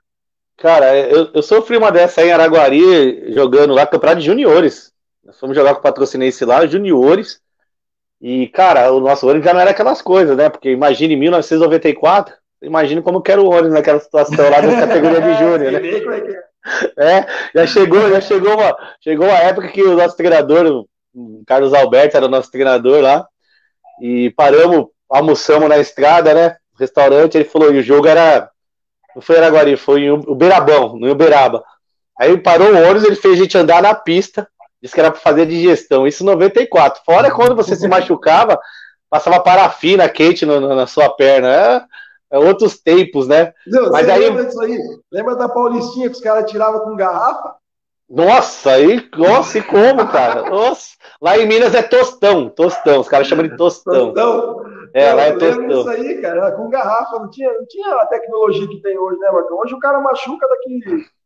S1: Cara, eu, eu sofri uma dessa aí em Araguari, jogando lá, campeonato de juniores. Nós fomos jogar com o patrocinense lá, juniores. E, cara, o nosso ônibus já não era aquelas coisas, né? Porque imagine 1994, imagine como que era o ônibus naquela situação lá da categoria de (laughs) júnior, né? É, é, já chegou, já chegou uma, chegou uma época que o nosso treinador, o Carlos Alberto, era o nosso treinador lá, e paramos, almoçamos na estrada, né? Restaurante, ele falou, e o jogo era. Não foi Araguari, foi em Uberabão, no Uberaba. Aí parou o ônibus, ele fez a gente andar na pista, disse que era para fazer digestão. Isso em 94. Fora quando você se machucava, passava parafina quente no, no, na sua perna. É, é outros tempos, né?
S2: Não, Mas aí... lembra disso aí? Lembra da Paulistinha que os caras tiravam com garrafa?
S1: Nossa, aí, nossa, e como, cara? (laughs) Nossa. Lá em Minas é tostão, tostão, os caras chamam de tostão. Tostão?
S2: É, lá é tostão. Isso aí, cara, com garrafa, não tinha, não tinha a tecnologia que tem hoje, né, Marcão? Hoje o cara machuca, daqui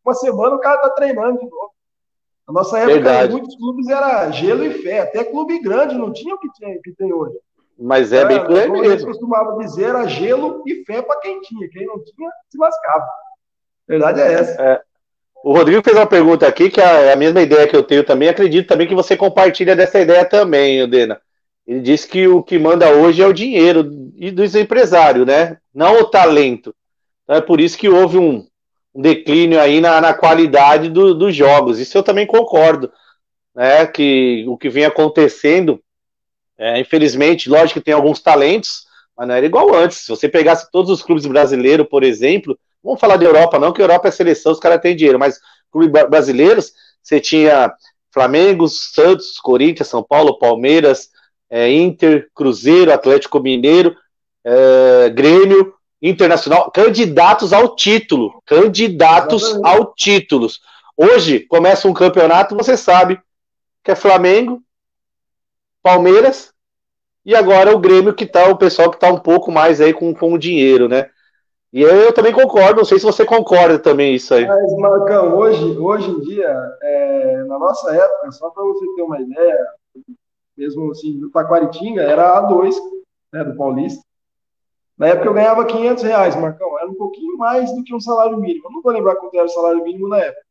S2: uma semana o cara tá treinando de novo. Na nossa época, Verdade. muitos clubes era gelo e fé, até clube grande não tinha o que, tinha, que tem hoje.
S1: Mas é, é bem por aí mesmo. Eles
S2: costumavam dizer era gelo e fé para quem tinha, quem não tinha se lascava. Verdade é essa. É.
S1: O Rodrigo fez uma pergunta aqui, que é a mesma ideia que eu tenho também. Acredito também que você compartilha dessa ideia também, Dena. Ele disse que o que manda hoje é o dinheiro e dos empresários, né? Não o talento. Então é por isso que houve um, um declínio aí na, na qualidade do, dos jogos. Isso eu também concordo. Né? Que o que vem acontecendo, é, infelizmente, lógico que tem alguns talentos, mas não era igual antes. Se você pegasse todos os clubes brasileiros, por exemplo, Vamos falar da Europa, não, que a Europa é seleção, os caras têm dinheiro, mas clubes brasileiros, você tinha Flamengo, Santos, Corinthians, São Paulo, Palmeiras, é, Inter, Cruzeiro, Atlético Mineiro, é, Grêmio, Internacional, candidatos ao título, candidatos Exatamente. ao títulos. Hoje começa um campeonato, você sabe que é Flamengo, Palmeiras e agora o Grêmio que tá o pessoal que tá um pouco mais aí com, com o dinheiro, né? E eu, eu, também concordo, não sei se você concorda também isso aí.
S2: Mas, Marcão, hoje, hoje em dia, é, na nossa época, só para você ter uma ideia, mesmo assim, do Taquaritinga era A2, né, do Paulista. Na época eu ganhava 500 reais, Marcão, era um pouquinho mais do que um salário mínimo. Eu não vou lembrar quanto era o salário mínimo na época.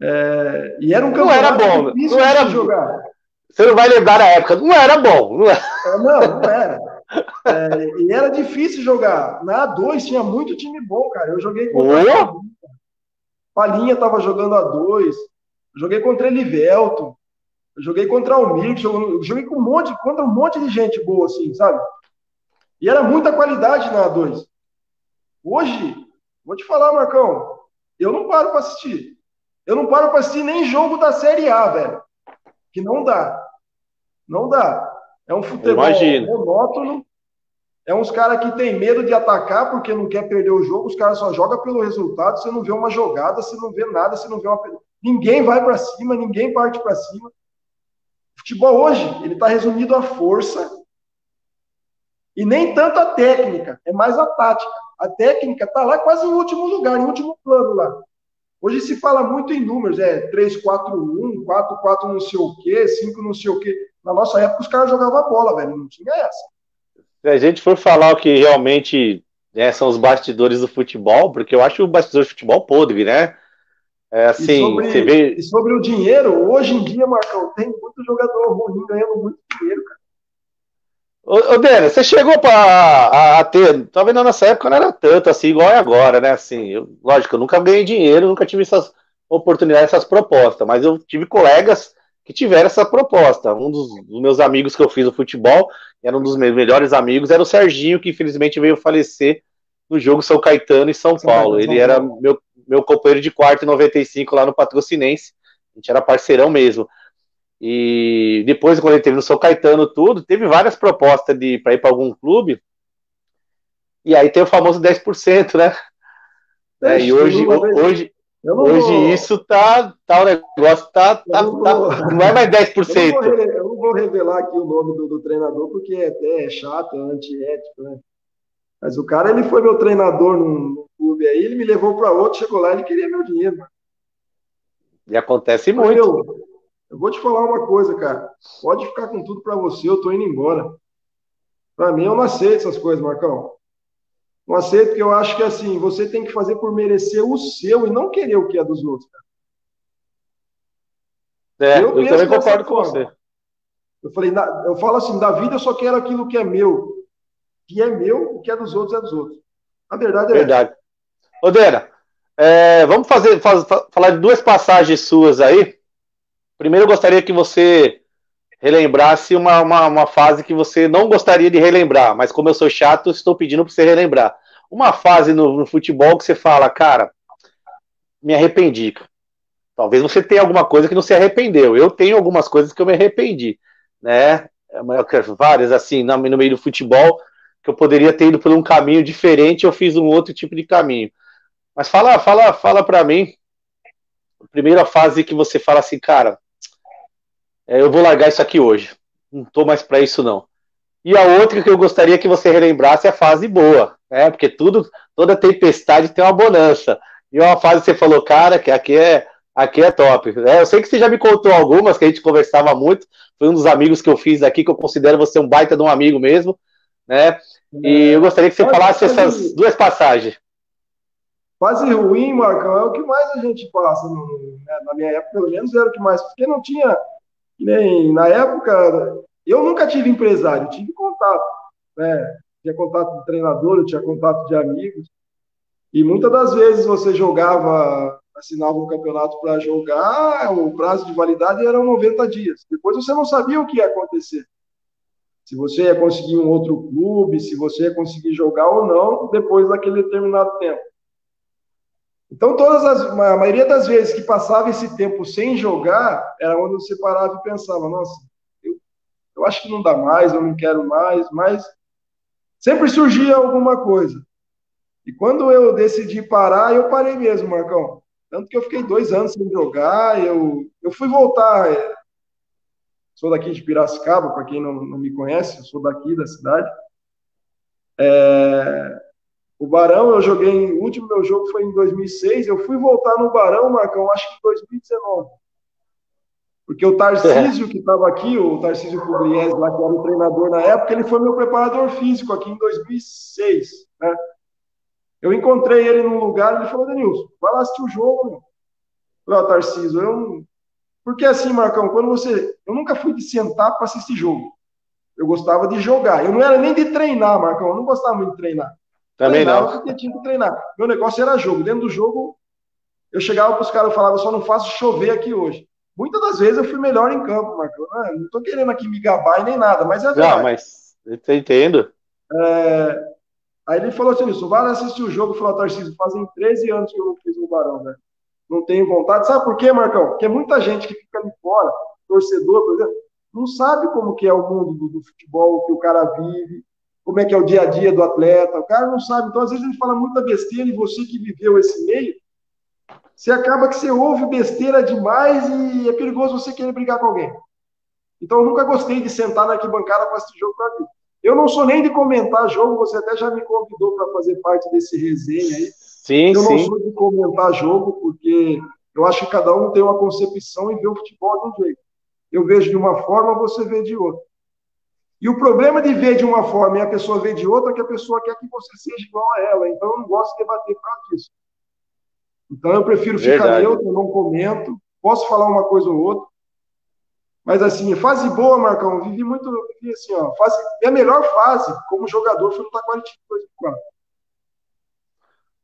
S2: É, e era um
S1: campeonato não era bom, não era jogar. Você não vai lembrar na época, não era bom. Não, era.
S2: É, não, não era. É, e era difícil jogar. Na A2 tinha muito time bom, cara. Eu joguei contra oh. Palinha tava jogando A2. Joguei contra Elivelton. Joguei contra Almir, joguei com um monte, contra um monte de gente boa, assim, sabe? E era muita qualidade na A2. Hoje, vou te falar, Marcão, eu não paro para assistir. Eu não paro para assistir nem jogo da Série A, velho. Que não dá. Não dá. É um futebol monótono. É uns caras que tem medo de atacar porque não quer perder o jogo. Os caras só jogam pelo resultado. Você não vê uma jogada, você não vê nada, você não vê uma. Ninguém vai para cima, ninguém parte para cima. O futebol hoje, ele está resumido à força e nem tanto a técnica, é mais a tática. A técnica está lá quase em último lugar, em último plano lá. Hoje se fala muito em números, é 3, 4, 1, 4, 4 não sei o quê, 5 não sei o quê. Na nossa época, os caras jogavam bola, velho. Não tinha essa.
S1: Se a gente for falar o que realmente né, são os bastidores do futebol, porque eu acho o bastidor de futebol podre, né?
S2: É assim, e sobre, você vê... e sobre o dinheiro, hoje em dia, Marcão, tem muito jogador ruim ganhando muito dinheiro, cara. Ô,
S1: ô Dena, você chegou para a, a, ter, talvez na nossa época não era tanto assim, igual é agora, né? Assim, eu, lógico, eu nunca ganhei dinheiro, nunca tive essas oportunidades, essas propostas, mas eu tive colegas que tiveram essa proposta. Um dos, dos meus amigos que eu fiz o futebol, era um dos meus melhores amigos, era o Serginho, que infelizmente veio falecer no jogo São Caetano e São Paulo. Ele era meu meu companheiro de quarto em 95 lá no Patrocinense. A gente era parceirão mesmo. E depois, quando ele teve no São Caetano, tudo, teve várias propostas de para ir para algum clube. E aí tem o famoso 10%, né? É, e hoje, hoje, hoje vou... isso tá, tá o negócio tá, tá, não, tá, não é mais 10%. (laughs)
S2: Eu não, vou, eu não vou revelar aqui o nome do, do treinador, porque é até chato, é antiético, né? Mas o cara, ele foi meu treinador num, clube aí, ele me levou para outro, chegou lá, ele queria meu dinheiro. Mano.
S1: E acontece muito. Eu,
S2: eu vou te falar uma coisa, cara. Pode ficar com tudo para você, eu tô indo embora. Para mim, eu não aceito essas coisas, Marcão. Não aceito porque eu acho que assim, você tem que fazer por merecer o seu e não querer o que é dos outros, cara.
S1: É, eu, eu também concordo com você.
S2: Eu falei, eu falo assim, da vida eu só quero aquilo que é meu que é meu, o que é dos outros é dos outros. A verdade é
S1: Verdade. Ô, Dena, é, vamos fazer, faz, falar de duas passagens suas aí. Primeiro, eu gostaria que você relembrasse uma, uma, uma, fase que você não gostaria de relembrar, mas como eu sou chato, estou pedindo para você relembrar. Uma fase no, no, futebol que você fala, cara, me arrependi. Talvez você tenha alguma coisa que não se arrependeu. Eu tenho algumas coisas que eu me arrependi, né? É, várias, assim, no meio do futebol que eu poderia ter ido por um caminho diferente, eu fiz um outro tipo de caminho. Mas fala, fala, fala para mim. Primeira fase que você fala assim, cara, é, eu vou largar isso aqui hoje. Não tô mais para isso não. E a outra que eu gostaria que você relembrasse é a fase boa, né? Porque tudo, toda tempestade tem uma bonança. E uma fase que você falou, cara, que aqui é aqui é top. É, eu sei que você já me contou algumas que a gente conversava muito. Foi um dos amigos que eu fiz aqui que eu considero você um baita de um amigo mesmo né? E eu gostaria que você falasse essas duas passagens.
S2: Fase ruim, Marcão, é o que mais a gente passa. No, né? Na minha época, pelo menos, era o que mais. Porque não tinha. Nem, na época, eu nunca tive empresário, tive contato. Né? Tinha contato de treinador, eu tinha contato de amigos. E muitas das vezes você jogava, assinava um campeonato para jogar, o prazo de validade era 90 dias. Depois você não sabia o que ia acontecer se você ia conseguir um outro clube, se você ia conseguir jogar ou não depois daquele determinado tempo. Então, todas as, a maioria das vezes que passava esse tempo sem jogar, era onde você parava e pensava, nossa, eu, eu acho que não dá mais, eu não quero mais, mas sempre surgia alguma coisa. E quando eu decidi parar, eu parei mesmo, Marcão. Tanto que eu fiquei dois anos sem jogar, eu, eu fui voltar Sou daqui de Piracicaba, para quem não, não, me conhece, eu sou daqui da cidade. É, o Barão, eu joguei, o último meu jogo foi em 2006, eu fui voltar no Barão, Marcão, acho que em 2019. Porque o Tarcísio, que estava aqui, o Tarcísio Pugliese, lá que era o treinador na época, ele foi meu preparador físico aqui em 2006, né? Eu encontrei ele num lugar, ele falou, Denilson, vai lá assistir o jogo, meu. Falei, ó, Tarcísio, eu porque assim, Marcão, quando você. Eu nunca fui de sentar para assistir jogo. Eu gostava de jogar. Eu não era nem de treinar, Marcão. Eu não gostava muito de treinar.
S1: Também Treinava não. Porque
S2: tinha que treinar. Meu negócio era jogo. Dentro do jogo, eu chegava para os caras e falava, só não faço chover aqui hoje. Muitas das vezes eu fui melhor em campo, Marcão. Não estou querendo aqui me gabar nem nada, mas é
S1: verdade. Não, mas eu entendo.
S2: É... Aí ele falou assim, isso, vai assistir o jogo, falou, Tarcísio, fazem 13 anos que eu não fiz no Barão, velho não tenho vontade. Sabe por quê, Marcão? Porque muita gente que fica ali fora, torcedor, por exemplo, não sabe como que é o mundo do, do, futebol, que o cara vive, como é que é o dia a dia do atleta. O cara não sabe. Então, às vezes, ele fala muita besteira e você que viveu esse meio, você acaba que você ouve besteira demais e é perigoso você querer brigar com alguém. Então, eu nunca gostei de sentar na arquibancada para assistir jogo para mim. Eu não sou nem de comentar jogo, você até já me convidou para fazer parte desse resenha aí.
S1: Sim,
S2: eu
S1: sim.
S2: não sou de comentar jogo, porque eu acho que cada um tem uma concepção e vê o futebol de um jeito. Eu vejo de uma forma, você vê de outra. E o problema de ver de uma forma e a pessoa ver de outra é que a pessoa quer que você seja igual a ela. Então eu não gosto de debater por causa disso. Então eu prefiro ficar Verdade. neutro, não comento, posso falar uma coisa ou outra. Mas assim, fase boa, Marcão, vivi muito, vivi assim, ó, fase, minha melhor fase como jogador foi no Taquaritinga 2004.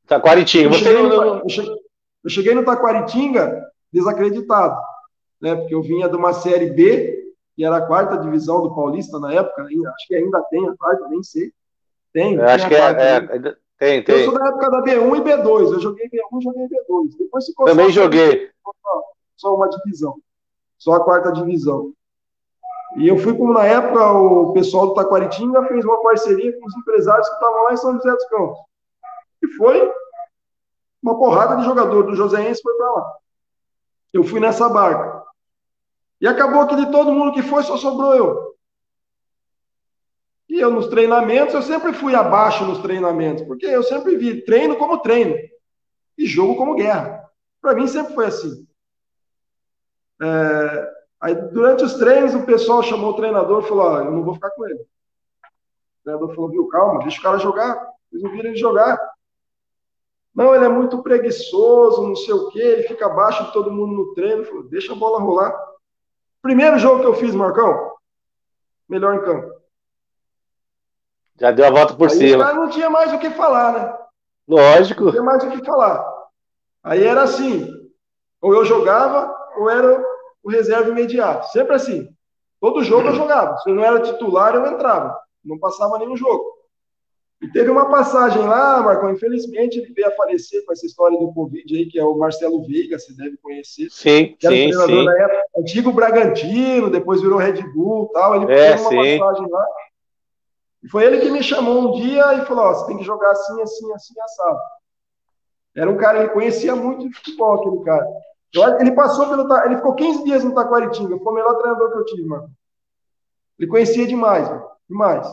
S1: Taquaritinga, você
S2: cheguei no, eu, cheguei, eu cheguei no Taquaritinga desacreditado, né? Porque eu vinha de uma série B, que era a quarta divisão do Paulista na época, acho que ainda tem a quarta, nem sei. Tem,
S1: acho que é, é, tem, tem.
S2: Eu sou da época da B1 e B2. Eu joguei B1 joguei B2. Depois
S1: ficou Também joguei.
S2: Só uma divisão. Só a quarta divisão. E eu fui como na época o pessoal do Taquaritinga fez uma parceria com os empresários que estavam lá em São José dos Campos. E foi uma porrada de jogador do Joséense foi para lá. Eu fui nessa barca. E acabou que de todo mundo que foi, só sobrou eu. E eu nos treinamentos, eu sempre fui abaixo nos treinamentos, porque eu sempre vi treino como treino e jogo como guerra. Para mim sempre foi assim. É, aí durante os treinos o pessoal chamou o treinador e falou: eu não vou ficar com ele. O treinador falou: viu, calma, deixa o cara jogar. Eles não viram ele jogar. Não, ele é muito preguiçoso, não sei o quê, ele fica abaixo de todo mundo no treino. Falou, deixa a bola rolar. Primeiro jogo que eu fiz, Marcão, melhor em campo.
S1: Já deu a volta por
S2: Aí
S1: cima.
S2: não tinha mais o que falar, né?
S1: Lógico.
S2: Não tinha mais o que falar. Aí era assim: ou eu jogava, ou era o reserva imediato. Sempre assim. Todo jogo eu jogava. Se eu não era titular, eu entrava. Não passava nenhum jogo. E teve uma passagem lá, Marcão, infelizmente ele veio a falecer com essa história do Covid aí, que é o Marcelo Veiga, você deve conhecer.
S1: Sim, que era sim, sim. Da
S2: época, antigo Bragantino, depois virou Red Bull tal. Ele é, teve uma sim. passagem lá. E foi ele que me chamou um dia e falou: você tem que jogar assim, assim, assim, assado. Era um cara, ele conhecia muito de futebol, aquele cara. Ele passou pelo. Ele ficou 15 dias no Taquaritinga, foi o melhor treinador que eu tive, mano. Ele conhecia demais, mano. Demais.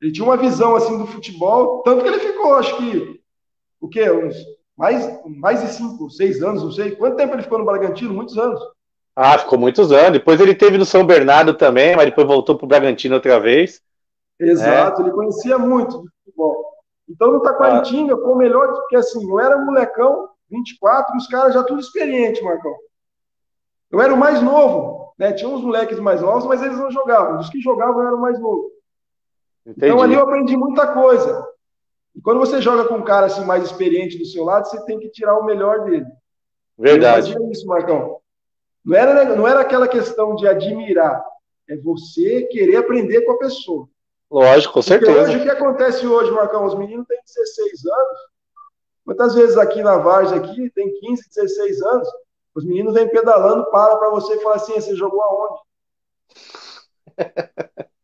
S2: Ele tinha uma visão assim do futebol, tanto que ele ficou, acho que. O quê? Uns mais, mais de 5, 6 anos, não sei. Quanto tempo ele ficou no Bragantino? Muitos anos.
S1: Ah, ficou muitos anos. Depois ele teve no São Bernardo também, mas depois voltou para o Bragantino outra vez.
S2: Exato, é. ele conhecia muito de futebol. Então no Taquaritinga foi o melhor, porque assim, eu era molecão, 24, e os caras já tudo experiente, Marcão. Eu era o mais novo, né? Tinha uns moleques mais novos, mas eles não jogavam. Os que jogavam eu era o mais novo. Entendi. Então ali eu aprendi muita coisa. E quando você joga com um cara assim mais experiente do seu lado, você tem que tirar o melhor dele.
S1: Verdade. Eu
S2: fazia isso, Marcão. Não era, não era aquela questão de admirar, é você querer aprender com a pessoa.
S1: Lógico, com certeza. Porque
S2: hoje, o que acontece hoje, Marcão? Os meninos têm 16 anos. Quantas vezes aqui na Vargem aqui, tem 15, 16 anos, os meninos vêm pedalando, param para você e falam assim, você jogou aonde? (laughs)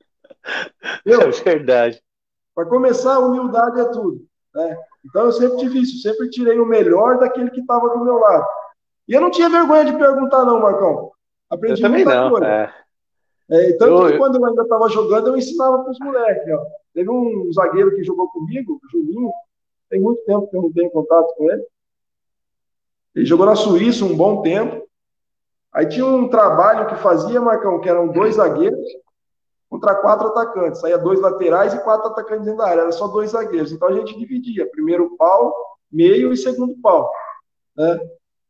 S1: Meu, é verdade.
S2: Para começar, a humildade é tudo. Né? Então eu sempre tive isso, sempre tirei o melhor daquele que estava do meu lado. E eu não tinha vergonha de perguntar, não, Marcão. Aprendi
S1: eu também não. Coisa. É.
S2: É, tanto eu, que quando eu ainda estava jogando, eu ensinava para os moleques. Ó. Teve um zagueiro que jogou comigo, Julinho, tem muito tempo que eu não tenho contato com ele. Ele jogou na Suíça um bom tempo. Aí tinha um trabalho que fazia, Marcão, que eram dois zagueiros contra quatro atacantes. Saía dois laterais e quatro atacantes dentro da área. Era só dois zagueiros. Então a gente dividia. Primeiro pau, meio e segundo pau. Né?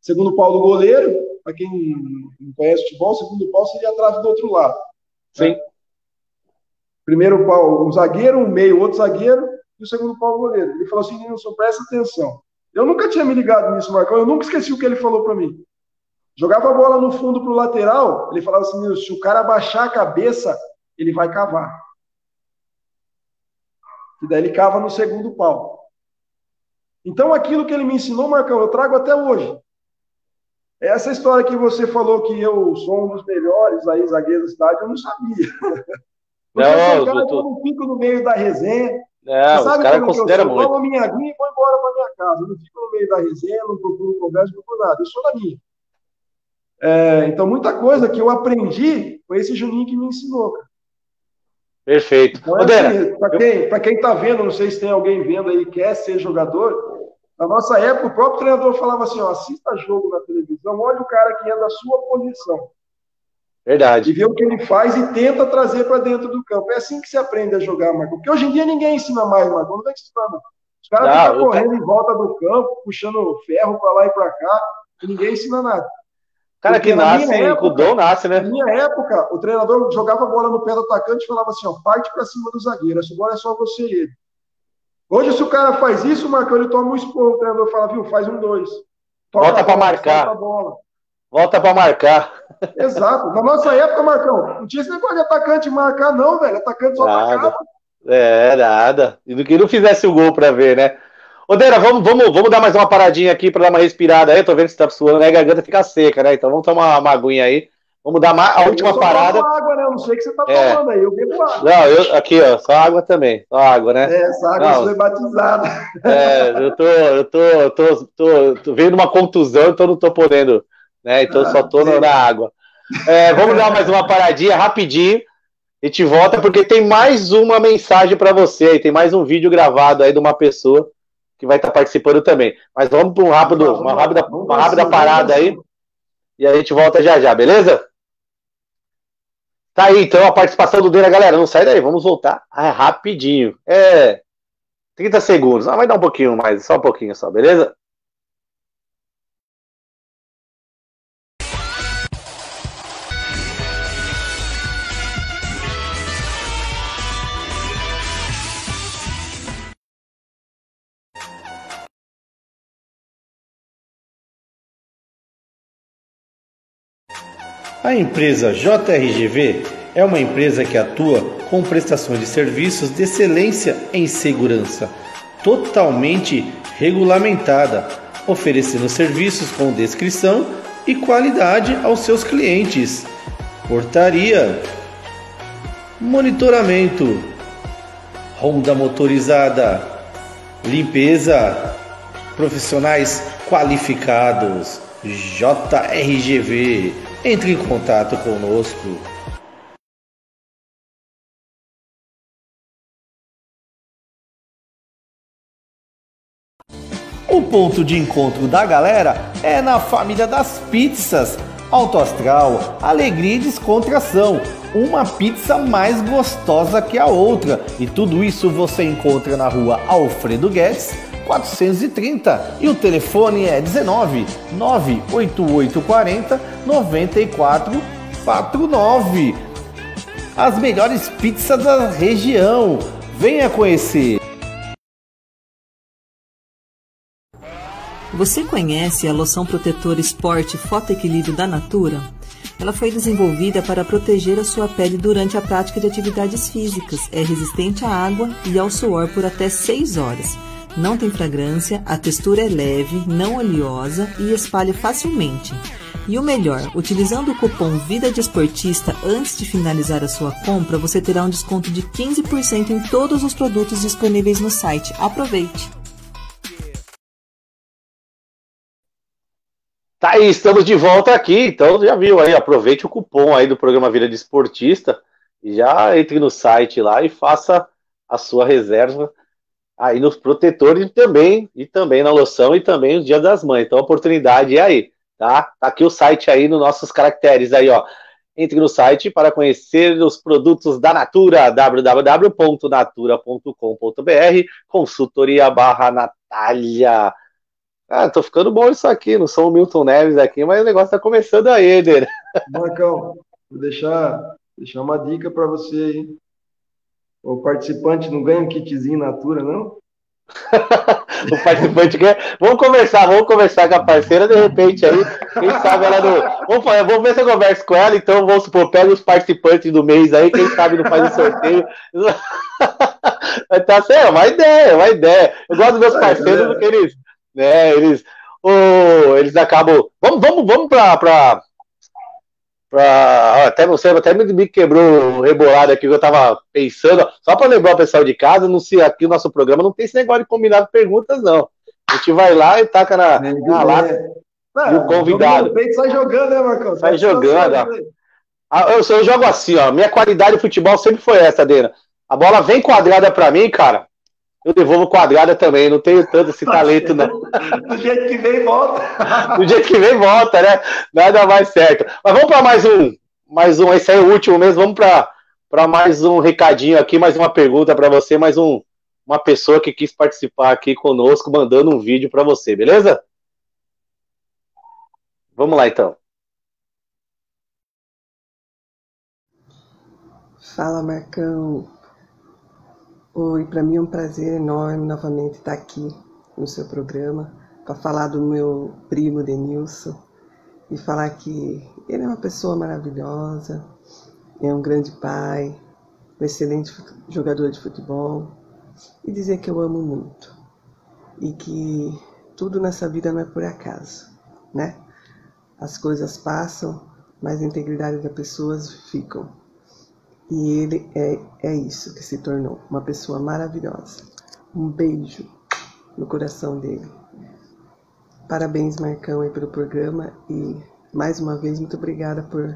S2: Segundo pau do goleiro, para quem não conhece futebol, segundo pau seria atrás do outro lado.
S1: Sim. Né?
S2: Primeiro pau, um zagueiro, um meio, outro zagueiro, e o segundo pau, o goleiro. Ele falou assim: Nilson, presta atenção. Eu nunca tinha me ligado nisso, Marcão, eu nunca esqueci o que ele falou para mim. Jogava a bola no fundo para o lateral, ele falava assim: Nilson, se o cara baixar a cabeça, ele vai cavar. E daí ele cava no segundo pau. Então, aquilo que ele me ensinou, Marcão, eu trago até hoje. Essa história que você falou que eu sou um dos melhores aí, zagueiros da cidade, eu não sabia. (laughs) Não, cara, eu, tô... eu não fico no meio da resenha.
S1: Não, sabe os caras consideram muito. Eu
S2: tomo minha aguinha e vou embora para minha casa. Eu não fico no meio da resenha, não procuro conversa, não procuro nada. Eu sou da minha. É, então, muita coisa que eu aprendi foi esse Juninho que me ensinou. Cara.
S1: Perfeito.
S2: Então, é assim, para quem está vendo, não sei se tem alguém vendo aí quer ser jogador, na nossa época, o próprio treinador falava assim: ó, assista jogo na televisão, olha o cara que é da sua posição.
S1: Verdade.
S2: E vê o que ele faz e tenta trazer para dentro do campo. É assim que se aprende a jogar, Marco. Porque hoje em dia ninguém ensina mais, Marco. Não é ensinando. Os caras ficam correndo em volta do campo, puxando ferro para lá e para cá, e ninguém ensina nada.
S1: Cara que nasce, época, o dom nasce, né?
S2: Na minha época, o treinador jogava a bola no pé do atacante e falava assim: ó, parte para cima do zagueiro, essa bola é só você e ele. Hoje, se o cara faz isso, Marcão, ele toma um esporro. O treinador fala, viu, faz um dois.
S1: Volta para marcar. Volta para marcar.
S2: Exato. Na nossa época, Marcão, não tinha esse negócio de atacante marcar, não, velho. Atacante só nada. atacava.
S1: É, nada. E do que não fizesse o gol para ver, né? Ô, Deira, vamos, vamos, vamos dar mais uma paradinha aqui para dar uma respirada aí. Eu tô vendo que você tá suando, né? A garganta fica seca, né? Então vamos tomar uma aguinha aí. Vamos dar a
S2: eu
S1: última parada.
S2: água, né? Eu não sei o que você tá é. tomando aí. Eu bebo água.
S1: Não, eu, aqui, ó, só água também. Só água, né?
S2: É, essa água não. foi batizada.
S1: É, eu tô, eu tô, eu tô, tô, tô vendo uma contusão, então não tô podendo, né? Então ah, só tô sim. na água. É, vamos dar mais uma paradinha rapidinho. E te volta porque tem mais uma mensagem para você aí, tem mais um vídeo gravado aí de uma pessoa que vai estar tá participando também. Mas vamos para um rápido, uma rápida, uma rápida parada aí e a gente volta já já, beleza? Tá aí, então, a participação do Deira, galera. Não sai daí, vamos voltar rapidinho. É 30 segundos. Ah, vai dar um pouquinho mais, só um pouquinho só, beleza?
S5: A empresa JRGV é uma empresa que atua com prestações de serviços de excelência em segurança, totalmente regulamentada, oferecendo serviços com descrição e qualidade aos seus clientes. Portaria, monitoramento, ronda motorizada, limpeza, profissionais qualificados. JRGV entre em contato conosco. O ponto de encontro da galera é na família das pizzas. Alto Astral, alegria e descontração. Uma pizza mais gostosa que a outra. E tudo isso você encontra na rua Alfredo Guedes, 430 e o telefone é 19 98840 9449. As melhores pizzas da região. Venha conhecer.
S4: Você conhece a loção protetora Esporte Foto Equilíbrio da Natura? Ela foi desenvolvida para proteger a sua pele durante a prática de atividades físicas. É resistente à água e ao suor por até 6 horas não tem fragrância, a textura é leve, não oleosa e espalha facilmente. E o melhor, utilizando o cupom Vida de Esportista antes de finalizar a sua compra, você terá um desconto de 15% em todos os produtos disponíveis no site. Aproveite!
S1: Tá aí, estamos de volta aqui, então já viu aí, aproveite o cupom aí do programa Vida de Esportista e já entre no site lá e faça a sua reserva aí nos protetores também, e também na loção e também os Dias das Mães. Então a oportunidade é aí, tá? Tá aqui o site aí nos nossos caracteres aí, ó. Entre no site para conhecer os produtos da Natura, www.natura.com.br, consultoria barra Natália. Ah, tô ficando bom isso aqui, não sou o Milton Neves aqui, mas o negócio tá começando aí, Eder.
S2: Marcão, vou deixar, deixar uma dica para você aí o participante não ganha um kitzinho Natura, não? (laughs)
S1: o participante quer. Vamos conversar, vamos conversar com a parceira, de repente aí, quem sabe ela não. Vamos, vamos ver se eu converso com ela, então vamos supor, pega os participantes do mês aí, quem sabe não faz o sorteio. (laughs) tá certo, é uma ideia, uma ideia. Eu gosto dos meus parceiros porque eles, né, eles, oh, eles acabam. Vamos, vamos, vamos para pra Pra, até sei, até me quebrou o rebolado aqui que eu tava pensando. Só para lembrar o pessoal de casa, não se aqui o nosso programa não tem esse negócio de combinar perguntas, não. A gente vai lá e taca na, na lata
S2: o convidado. Peito, sai jogando, né, Marcão?
S1: Sai, jogando. Ah, eu, eu jogo assim, ó. Minha qualidade de futebol sempre foi essa, Dena. A bola vem quadrada para mim, cara eu devolvo quadrada também, não tenho tanto esse talento, não. (laughs)
S2: Do jeito que vem, volta.
S1: Do jeito que vem, volta, né? Nada mais certo. Mas vamos para mais um, mais um, esse aí é o último mesmo. Vamos para mais um recadinho aqui, mais uma pergunta para você, mais um, uma pessoa que quis participar aqui conosco, mandando um vídeo para você, beleza? Vamos lá então.
S6: Fala Marcão. Oi, para mim é um prazer enorme novamente estar aqui no seu programa para falar do meu primo Denilson e falar que ele é uma pessoa maravilhosa, é um grande pai, um excelente jogador de futebol e dizer que eu amo muito e que tudo nessa vida não é por acaso, né? As coisas passam, mas a integridade das pessoas ficam. E ele é, é isso que se tornou, uma pessoa maravilhosa. Um beijo no coração dele. Parabéns, Marcão, aí pelo programa e mais uma vez muito obrigada por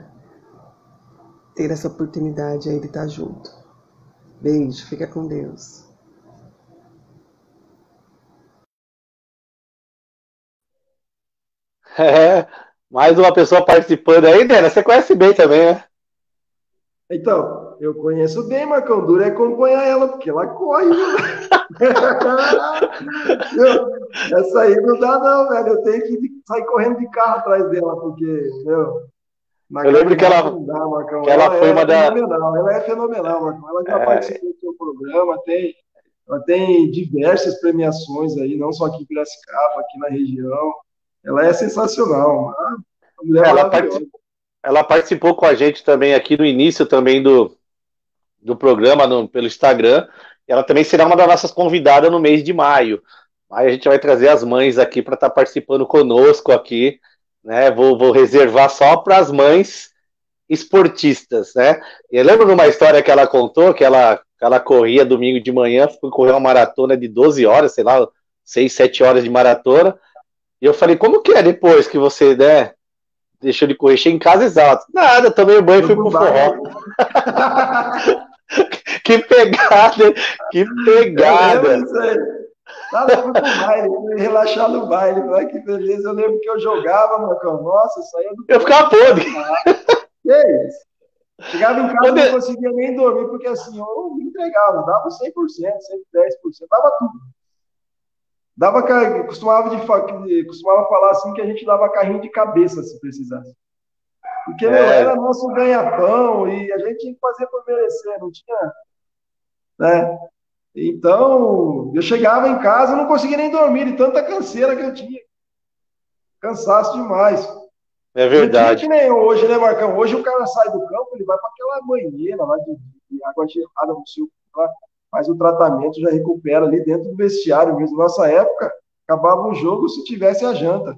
S6: ter essa oportunidade aí de estar junto. Beijo, fica com Deus. (laughs)
S1: É, mais uma pessoa participando aí, Dena. Você conhece bem também, né?
S2: Então, eu conheço bem, Marcão. Duro é acompanhar ela, porque ela corre. (laughs) Essa aí não dá, não, velho. Eu tenho que sair correndo de carro atrás dela, porque, meu.
S1: Eu lembro que ela, dá, Marcão. que ela, ela foi é uma da.
S2: Ela é fenomenal, Marcão. Ela já é... participou do seu programa, tem, ela tem diversas premiações aí, não só aqui em Piracicaba, aqui na região. Ela é sensacional. Uma
S1: mulher ela participou ela participou com a gente também aqui no início também do, do programa no, pelo Instagram. Ela também será uma das nossas convidadas no mês de maio. Aí a gente vai trazer as mães aqui para estar tá participando conosco aqui. Né? Vou, vou reservar só para as mães esportistas, né? Eu lembro de uma história que ela contou, que ela, ela corria domingo de manhã, foi correr uma maratona de 12 horas, sei lá, 6, 7 horas de maratona. E eu falei, como que é depois que você, né, deixou de correr, cheguei em casa exato. Nada, tomei banho e fui pro forró. (laughs) que pegada, que pegada.
S2: Nada, fui pro baile, relaxar no baile. Olha que beleza. Eu lembro que eu jogava, Marcão. Nossa, saía do.
S1: Eu ficava podre.
S2: Que isso? Chegava em casa e não conseguia nem dormir, porque assim, eu me entregava, dava 100%, 110%, dava tudo. Dava, costumava, de, costumava falar assim que a gente dava carrinho de cabeça se precisasse. Porque é. era nosso ganha-pão e a gente tinha que fazer por merecer, não tinha. Né? Então, eu chegava em casa e não conseguia nem dormir, de tanta canseira que eu tinha. Cansaço demais.
S1: É verdade.
S2: Não que nem hoje, né, Marcão? Hoje o cara sai do campo, ele vai para aquela banheira lá de, de água gelada no seu lá mas o tratamento já recupera ali dentro do vestiário mesmo. Nossa época, acabava o jogo se tivesse a janta.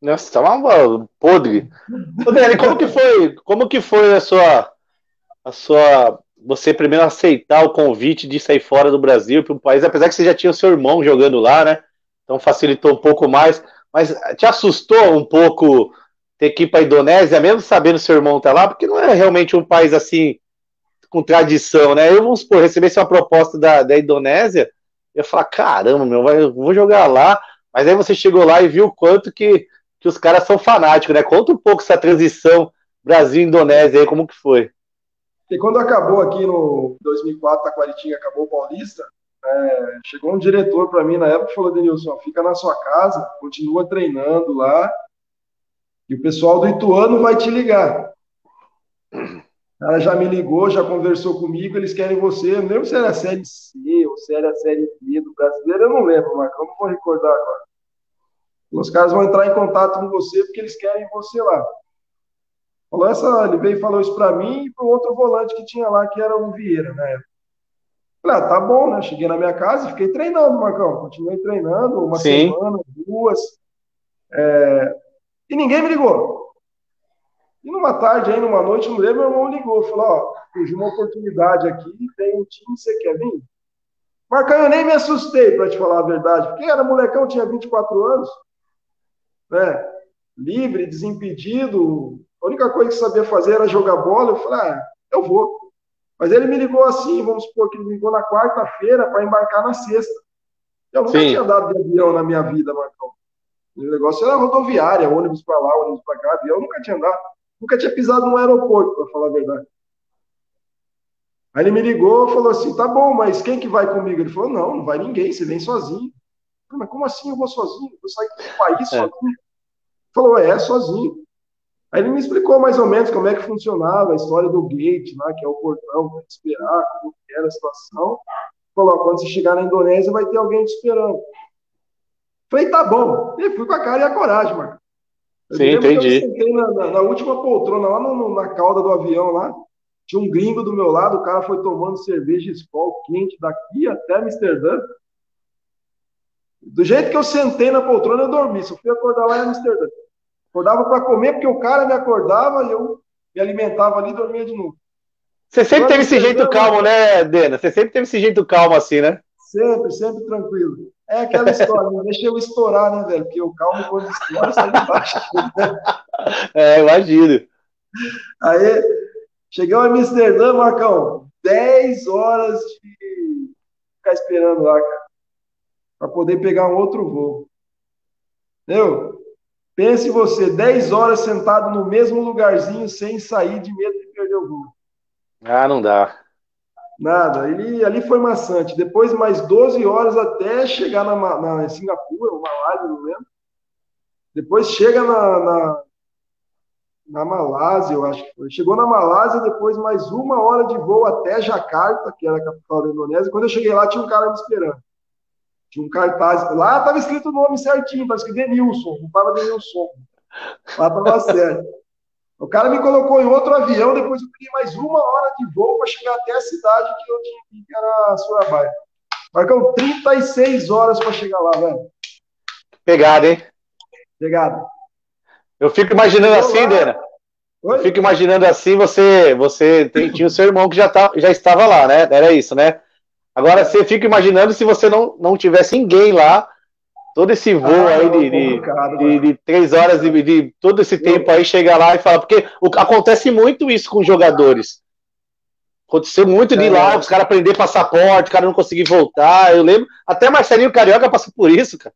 S1: Nossa, estava podre. Ô, Dani, como que foi? Como que foi a sua, a sua, você primeiro aceitar o convite de sair fora do Brasil para um país, apesar que você já tinha o seu irmão jogando lá, né? Então facilitou um pouco mais. Mas te assustou um pouco ter que ir para a Indonésia, mesmo sabendo seu irmão tá lá, porque não é realmente um país assim com tradição, né? Eu, vamos supor, recebesse uma proposta da, da Indonésia, eu ia falar, caramba, meu, eu vou jogar lá. Mas aí você chegou lá e viu quanto que, que os caras são fanáticos, né? Conta um pouco essa transição Brasil-Indonésia aí, como que foi?
S2: E quando acabou aqui no 2004, a Quaritinha acabou o Paulista, é, chegou um diretor para mim na época e falou, Denilson, fica na sua casa, continua treinando lá, e o pessoal do Ituano vai te ligar. Ela já me ligou, já conversou comigo, eles querem você. Eu não lembro se era a série C ou se era a série B do brasileiro, eu não lembro, Marcão, não vou recordar agora. Os caras vão entrar em contato com você porque eles querem você lá. Falou essa, ele veio e falou isso para mim e para o outro volante que tinha lá, que era o Vieira, né? Falei, ah, tá bom, né? Cheguei na minha casa e fiquei treinando, Marcão. Continuei treinando uma Sim. semana, duas. É... E ninguém me ligou. E numa tarde, aí, numa noite, não lembro, meu irmão ligou, falou, ó, surgiu uma oportunidade aqui, tem um time, você quer vir? Marcão, eu nem me assustei, para te falar a verdade, porque era molecão, tinha 24 anos, né? Livre, desimpedido, a única coisa que sabia fazer era jogar bola. Eu falei, ah, eu vou. Mas ele me ligou assim, vamos supor que ele me ligou na quarta-feira para embarcar na sexta. Eu nunca Sim. tinha andado de avião na minha vida, Marcão. O negócio era rodoviária, ônibus para lá, ônibus para cá, avião, eu nunca tinha andado. Nunca tinha pisado num aeroporto, para falar a verdade. Aí ele me ligou e falou assim: tá bom, mas quem que vai comigo? Ele falou: não, não vai ninguém, você vem sozinho. Falei, mas como assim eu vou sozinho? Eu saí do país é. sozinho. Ele falou: é, sozinho. Aí ele me explicou mais ou menos como é que funcionava a história do gate, lá, que é o portão, para esperar, como era a situação. Falou: quando você chegar na Indonésia, vai ter alguém te esperando. Falei: tá bom. E fui com a cara e a coragem, Marco.
S1: Sim, entendi.
S2: Eu na, na, na, última poltrona, lá no, na cauda do avião, lá, tinha um gringo do meu lado, o cara foi tomando cerveja Skol quente daqui até Amsterdã. Do jeito que eu sentei na poltrona, eu dormi. Só fui acordar lá em Amsterdã. Acordava para comer, porque o cara me acordava e eu me alimentava ali e dormia de novo.
S1: Você sempre teve esse jeito calmo, né, Dena? Você sempre teve esse jeito calmo assim, né?
S2: Sempre, sempre tranquilo. É aquela história, não deixa eu estourar, né, velho? Porque o calmo, quando estoura, sai de baixo. (laughs)
S1: é, imagino.
S2: Aí, chegamos em Amsterdã, Marcão, 10 horas de ficar esperando lá, cara, para poder pegar um outro voo. Entendeu? Pense você, 10 horas sentado no mesmo lugarzinho sem sair de medo de perder o voo.
S1: Ah, não dá.
S2: Nada. Ali, ali foi maçante. Depois, mais 12 horas até chegar na, na Singapura, ou Malásia, não lembro. Depois chega na, na, na, Malásia, eu acho que foi. Chegou na Malásia, depois mais uma hora de voo até Jakarta, que era a capital da Indonésia. Quando eu cheguei lá, tinha um cara me esperando. Tinha um cartaz. Lá estava escrito o nome certinho, estava escrito Denilson, não estava Denilson. Lá estava certo. O cara me colocou em outro avião, depois eu peguei mais uma hora de voo para chegar até a cidade que eu tinha que era Surabaya. Marcão, 36 horas para chegar lá, velho.
S1: Pegado, hein?
S2: Pegado.
S1: Eu fico imaginando eu assim, lá... Dena. Eu fico imaginando assim, você, você tem, tinha o seu irmão que já, tá, já estava lá, né? Era isso, né? Agora você fica imaginando se você não, não tivesse ninguém lá todo esse voo ah, aí de, de, de, de, três horas de, de todo esse tempo aí chegar lá e falar, porque o, acontece muito isso com jogadores. Aconteceu muito de é. lá, os caras prender passaporte, o cara não conseguir voltar. Eu lembro, até Marcelinho Carioca passou por isso, cara.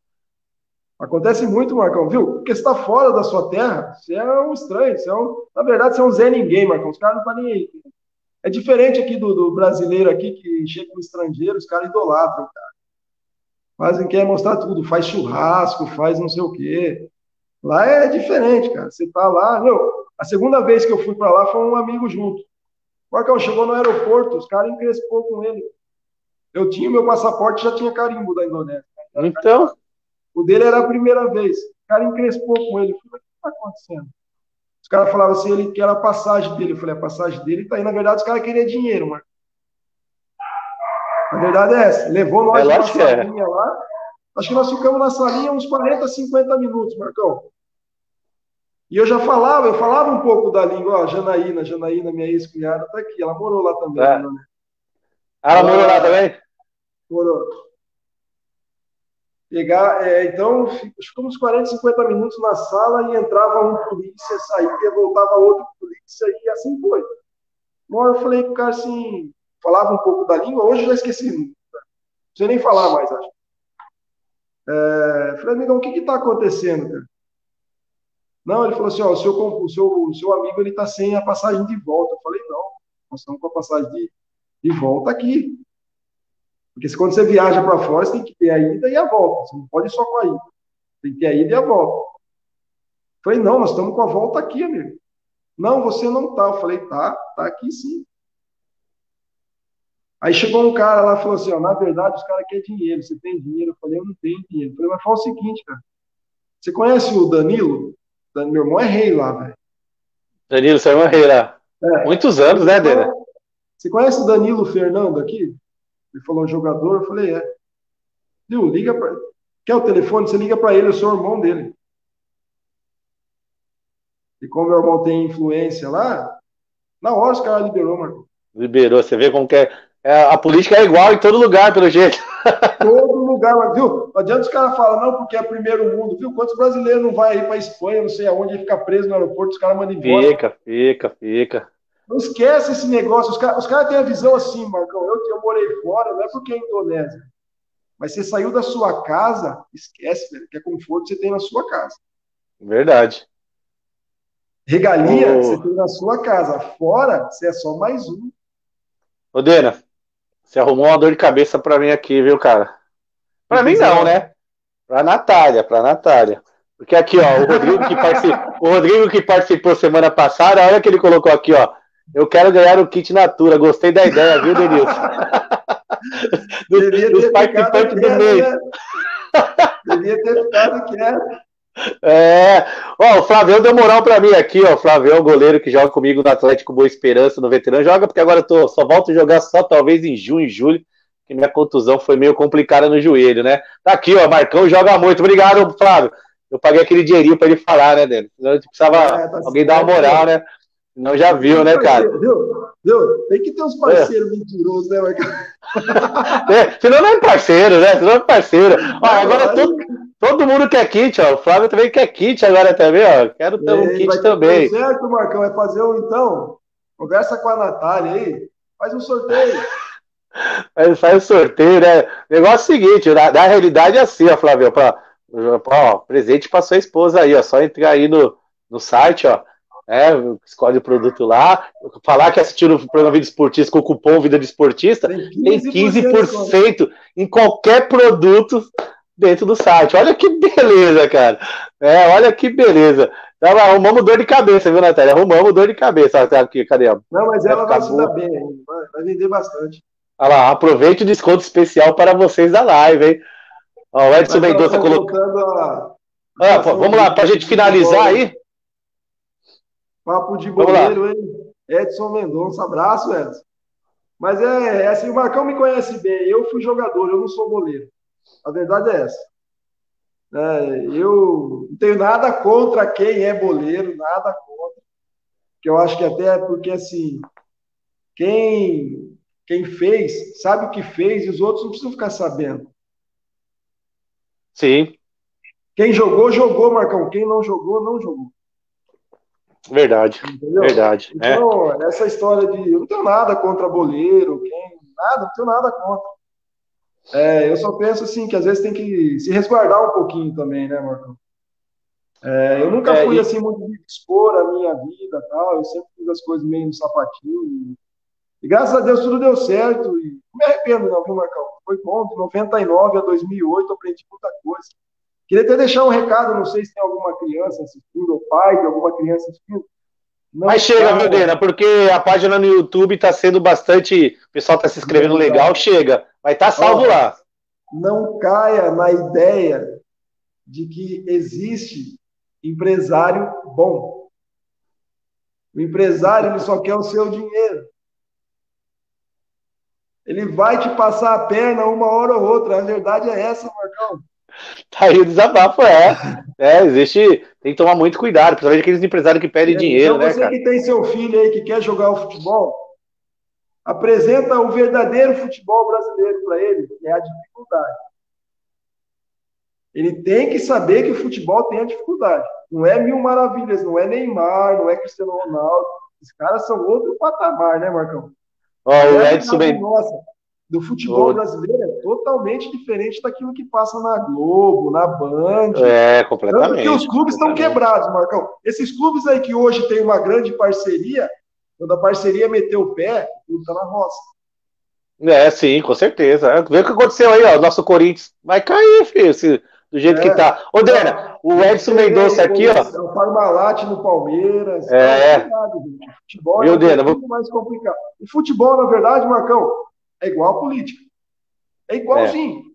S2: Acontece muito, Marcão, viu? Porque você está fora da sua terra, você é um estranho, você é um, na verdade, você é um Zé Ninguém, Marcão. Os caras não estão nem aí. É diferente aqui do, do brasileiro aqui que chega com estrangeiro, os caras idolatram, cara fazem, quer mostrar tudo, faz churrasco, faz não sei o quê. Lá é diferente, cara. Você tá lá, meu, a segunda vez que eu fui para lá foi um amigo junto. O Marcão chegou no aeroporto, os caras encrespou com ele. Eu tinha meu passaporte, já tinha carimbo da Indonésia.
S1: Então?
S2: O dele era a primeira vez. O cara encrespou com ele. Eu falei, o que está acontecendo? Os caras falavam assim, ele quer a passagem dele. Eu falei, a passagem dele tá aí. Na verdade, os caras queriam dinheiro, mano. A verdade é essa. Levou nós é, na salinha é. lá. Acho que nós ficamos na salinha uns 40, 50 minutos, Marcão. E eu já falava, eu falava um pouco da língua, ó, Janaína, Janaína, minha ex-cunhada, tá aqui, ela morou lá também. É. Né?
S1: Ela, ela morou lá também?
S2: Morou. Pegar, é, então, ficamos 40, 50 minutos na sala e entrava um polícia, saía, voltava outro polícia e assim foi. Uma hora eu falei pro cara assim, falava um pouco da língua, hoje já esqueci. Não sei nem falar mais, acho. É, falei, amigão, o que está acontecendo, cara? Não, ele falou assim, ó, o seu, o seu, o seu amigo ele está sem a passagem de volta. Eu falei, não, nós estamos com a passagem de, de volta aqui. Porque se, quando você viaja para fora, você tem que ter a ida e a volta. Você não pode ir só com a ida. Tem que ter a ida e a volta. Eu falei, não, nós estamos com a volta aqui, amigo. Não, você não está. Eu falei, tá, tá aqui sim. Aí chegou um cara lá e falou assim, ó, na verdade os caras querem dinheiro, você tem dinheiro? Eu falei, eu não tenho dinheiro. Eu falei, mas fala o seguinte, cara, você conhece o Danilo? Meu irmão é rei lá, velho.
S1: Danilo, seu irmão é rei lá. É. Muitos anos, né, Dena?
S2: Você conhece o Danilo Fernando aqui? Ele falou, um jogador? Eu falei, é. Viu, liga pra... Quer o telefone? Você liga para ele, eu sou o irmão dele. E como meu irmão tem influência lá, na hora os caras liberou, Marco.
S1: Liberou, você vê como que é é, a política é igual em todo lugar, pelo jeito. (laughs)
S2: Todo lugar, viu? Não adianta os caras falar, não, porque é primeiro mundo, viu? Quantos brasileiros não vai aí para Espanha, não sei aonde, e fica preso no aeroporto, os caras mandam embora.
S1: Fica, fica, fica.
S2: Não esquece esse negócio. Os caras cara têm a visão assim, Marcão. Eu, eu morei fora, não é porque é Indonésia. Mas você saiu da sua casa, esquece, velho, que é conforto você tem na sua casa.
S1: Verdade.
S2: regalia que você tem na sua casa. Fora, você é só mais um.
S1: Ô, Dena, você arrumou uma dor de cabeça pra mim aqui, viu, cara? Pra mim não, né? Pra Natália, pra Natália. Porque aqui, ó, o Rodrigo que participou, o Rodrigo que participou semana passada, olha que ele colocou aqui, ó. Eu quero ganhar o kit Natura. Gostei da ideia, viu, Denilson?
S2: dos, dos participantes do mês. Né? Devia ter ficado quieto.
S1: É, ó, o Flávio deu moral pra mim aqui, ó. O Flávio, o goleiro que joga comigo no Atlético Boa Esperança, no veterano, joga porque agora eu tô, só volto a jogar só talvez em junho, julho, que minha contusão foi meio complicada no joelho, né? Tá aqui, ó, Marcão joga muito. Obrigado, Flávio. Eu paguei aquele dinheirinho pra ele falar, né, Dele? Senão precisava é, tá alguém dar uma moral, né? Não já viu, né, cara?
S2: Viu? Viu? Tem que ter uns parceiros é. mentirosos, né, Marcão? (laughs)
S1: é, senão não é parceiro, né? Senão é parceiro. Ó, agora todo, todo mundo quer kit, ó. O Flávio também quer kit agora também, ó. Quero ter um kit também.
S2: Certo, Marcão, é fazer um, então. Conversa com a Natália aí, faz um sorteio. (laughs)
S1: Faz o sorteio, né? O negócio é o seguinte, na, na realidade é assim, ó, Flávio, pra, ó, presente para sua esposa aí, ó. Só entrar aí no, no site, ó é, escolhe o produto lá, falar que assistiu o programa Vida Esportista com o cupom Vida de Esportista, tem 15%, tem 15% em qualquer produto dentro do site. Olha que beleza, cara. É, olha que beleza. Então, arrumamos dor de cabeça, viu, Natália? Arrumamos dor de cabeça. Aqui, cadê?
S2: Não, mas ela vai se dar bem, vai, vender bastante.
S1: Olha lá, aproveite o desconto especial para vocês da live, hein? Ó, o Edson Mendonça colocando. A... Ah, vamos lá, para a gente finalizar aí.
S2: Papo de boleiro, hein? Edson Mendonça, abraço, Edson. Mas é, é assim, o Marcão me conhece bem. Eu fui jogador, eu não sou goleiro. A verdade é essa. É, eu não tenho nada contra quem é boleiro, nada contra. Que eu acho que até é porque assim, quem quem fez sabe o que fez e os outros não precisam ficar sabendo.
S1: Sim.
S2: Quem jogou, jogou, Marcão. Quem não jogou, não jogou.
S1: Verdade, Entendeu? verdade.
S2: É. Então, é. essa história de. Eu não tenho nada contra boleiro, quem. Nada, não tenho nada contra. É, eu só penso assim que às vezes tem que se resguardar um pouquinho também, né, Marcão? É, eu nunca é, fui e... assim muito de expor a minha vida tal, eu sempre fiz as coisas meio no sapatinho. E, graças a Deus tudo deu certo. E não me arrependo, não, viu, Marcão? Foi bom, de 99 a 2008 eu aprendi muita coisa. Queria até deixar um recado, não sei se tem alguma criança assistindo, ou pai de alguma criança assistindo.
S1: Não Mas chega, viu, Dena? Porque a página no YouTube está sendo bastante. O pessoal está se inscrevendo legal, chega. Vai estar tá salvo lá.
S2: Não caia na ideia de que existe empresário bom. O empresário ele só quer o seu dinheiro. Ele vai te passar a perna uma hora ou outra. A verdade é essa, Marcão.
S1: Tá aí o desabafo, é. É, existe. Tem que tomar muito cuidado, principalmente aqueles empresários que pedem é, dinheiro, então, né,
S2: você que tem seu filho aí que quer jogar o futebol, apresenta o verdadeiro futebol brasileiro para ele, que é a dificuldade. Ele tem que saber que o futebol tem a dificuldade. Não é mil maravilhas, não é Neymar, não é Cristiano Ronaldo. Os caras são outro patamar, né, Marcão?
S1: Olha, o Edson bem.
S2: Nossa, do futebol brasileiro é totalmente diferente daquilo que passa na Globo, na Band.
S1: É, completamente. Porque
S2: os clubes estão quebrados, Marcão. Esses clubes aí que hoje tem uma grande parceria, quando a parceria meteu o pé, tudo está na roça.
S1: É, sim, com certeza. Vê o que aconteceu aí, ó. Nosso Corinthians vai cair, filho, se, do jeito é. que tá. Ô, Dena, o Edson Mendonça aqui, ó.
S2: O Parmalat no Palmeiras.
S1: É.
S2: é o futebol Meu é
S1: Dena,
S2: muito vou... mais complicado. O futebol, na verdade, Marcão, é igual a política. É igualzinho. É.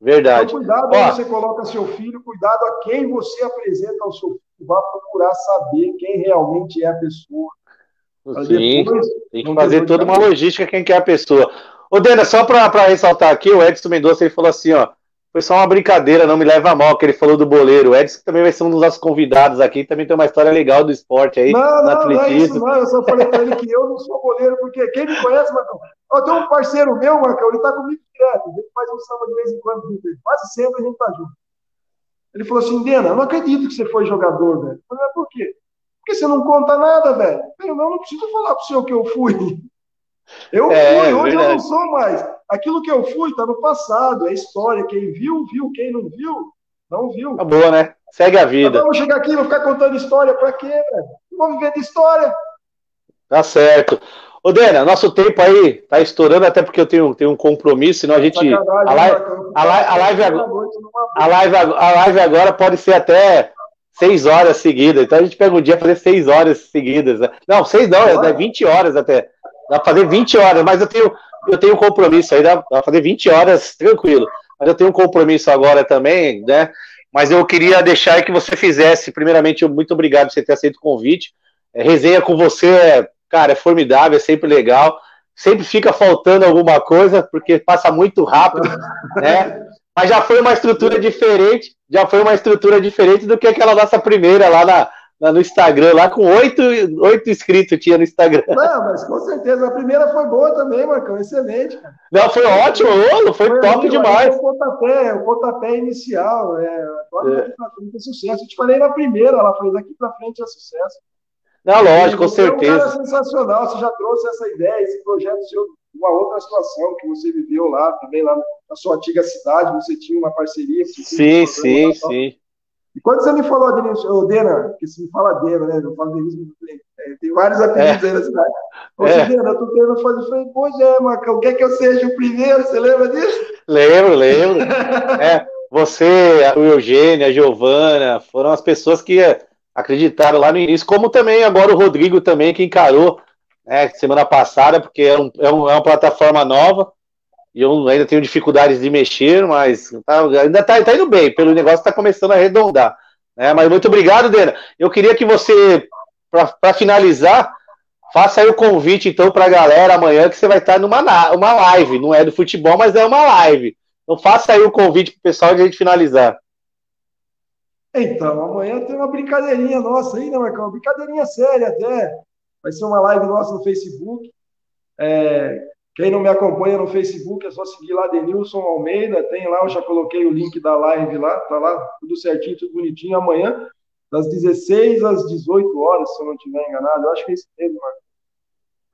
S1: Verdade.
S2: Então, cuidado Ó, onde você coloca seu filho, cuidado a quem você apresenta ao seu filho. Vá procurar saber quem realmente é a pessoa.
S1: Sim, depois, tem que fazer toda uma logística quem quer a pessoa. Ô, Dena, só para ressaltar aqui, o Edson Mendonça ele falou assim, ó, foi só uma brincadeira, não me leva a mal, que ele falou do boleiro. O Edson também vai ser um dos nossos convidados aqui, também tem uma história legal do esporte aí,
S2: não, no não, atletismo. Não, é isso, não, eu só falei pra ele que eu não sou boleiro, porque quem me conhece, Marcão, eu tenho um parceiro meu, Marcão, ele tá comigo direto, ele faz um samba de vez em quando, quase sempre a gente tá junto. Ele falou assim, Dena, eu não acredito que você foi jogador, velho. Eu falei, por quê? Porque você não conta nada, velho. Eu não, não preciso falar pro senhor que eu fui. Eu é, fui, hoje verdade. eu não sou mais. Aquilo que eu fui está no passado, é história. Quem viu, viu. Quem não viu, não viu.
S1: Acabou, né? segue a vida.
S2: vamos chegar aqui e não ficar contando história pra quê, velho? Vamos viver de história.
S1: Tá certo. Ô, Dena, nosso tempo aí tá estourando, até porque eu tenho, tenho um compromisso, senão a gente. A live, a, live, a, live, a, live, a live agora pode ser até seis horas seguidas. Então a gente pega um dia fazer seis horas seguidas. Né? Não, seis não, é 20 horas até. Dá pra fazer 20 horas, mas eu tenho, eu tenho um compromisso aí, dá, pra fazer 20 horas tranquilo. Mas eu tenho um compromisso agora também, né? Mas eu queria deixar que você fizesse, primeiramente, muito obrigado por você ter aceito o convite. É, resenha com você, é, cara, é formidável, é sempre legal. Sempre fica faltando alguma coisa, porque passa muito rápido, (laughs) né? Mas já foi uma estrutura diferente, já foi uma estrutura diferente do que aquela nossa primeira lá na no Instagram, lá com oito, oito inscritos tinha no Instagram.
S2: Não, mas com certeza, a primeira foi boa também, Marcão, excelente. Cara.
S1: Não, foi ótimo, foi, foi top demais.
S2: O pontapé, o pontapé inicial, é, agora é. tá sucesso. Eu te falei na primeira, ela foi daqui para frente é sucesso.
S1: Não, lógico, com certeza. É um cara
S2: sensacional, você já trouxe essa ideia, esse projeto seu, uma outra situação que você viveu lá, também lá na sua antiga cidade, você tinha uma parceria.
S1: Sim, sim, sim.
S2: Quando você me falou, Denilson, Dena, que se me fala Dena, né? Eu falo bem. É, tem vários apelidos é. aí na cidade. Ô, é. Dena, eu tô querendo fazer. Eu falei, pois é, Marcão, quer que eu seja o primeiro? Você lembra disso?
S1: Lembro, lembro. é, você, o Eugênio, a Giovana, foram as pessoas que acreditaram lá no início, como também agora o Rodrigo também, que encarou né, semana passada, porque é, um, é, um, é uma plataforma nova, e eu ainda tenho dificuldades de mexer, mas tá, ainda está tá indo bem, pelo negócio está começando a arredondar. Né? Mas muito obrigado, Dena. Eu queria que você, para finalizar, faça aí o convite então para a galera amanhã, que você vai estar numa uma live, não é do futebol, mas é uma live. Então faça aí o convite para o pessoal de a gente finalizar.
S2: Então, amanhã tem uma brincadeirinha nossa aí, né, Marcão? Uma brincadeirinha séria até. Vai ser uma live nossa no Facebook. É, quem não me acompanha no Facebook é só seguir lá Denilson Almeida. Tem lá, eu já coloquei o link da live lá, tá lá, tudo certinho, tudo bonitinho. Amanhã, das 16 às 18 horas, se eu não estiver enganado. Eu acho que é isso mesmo, Marcão.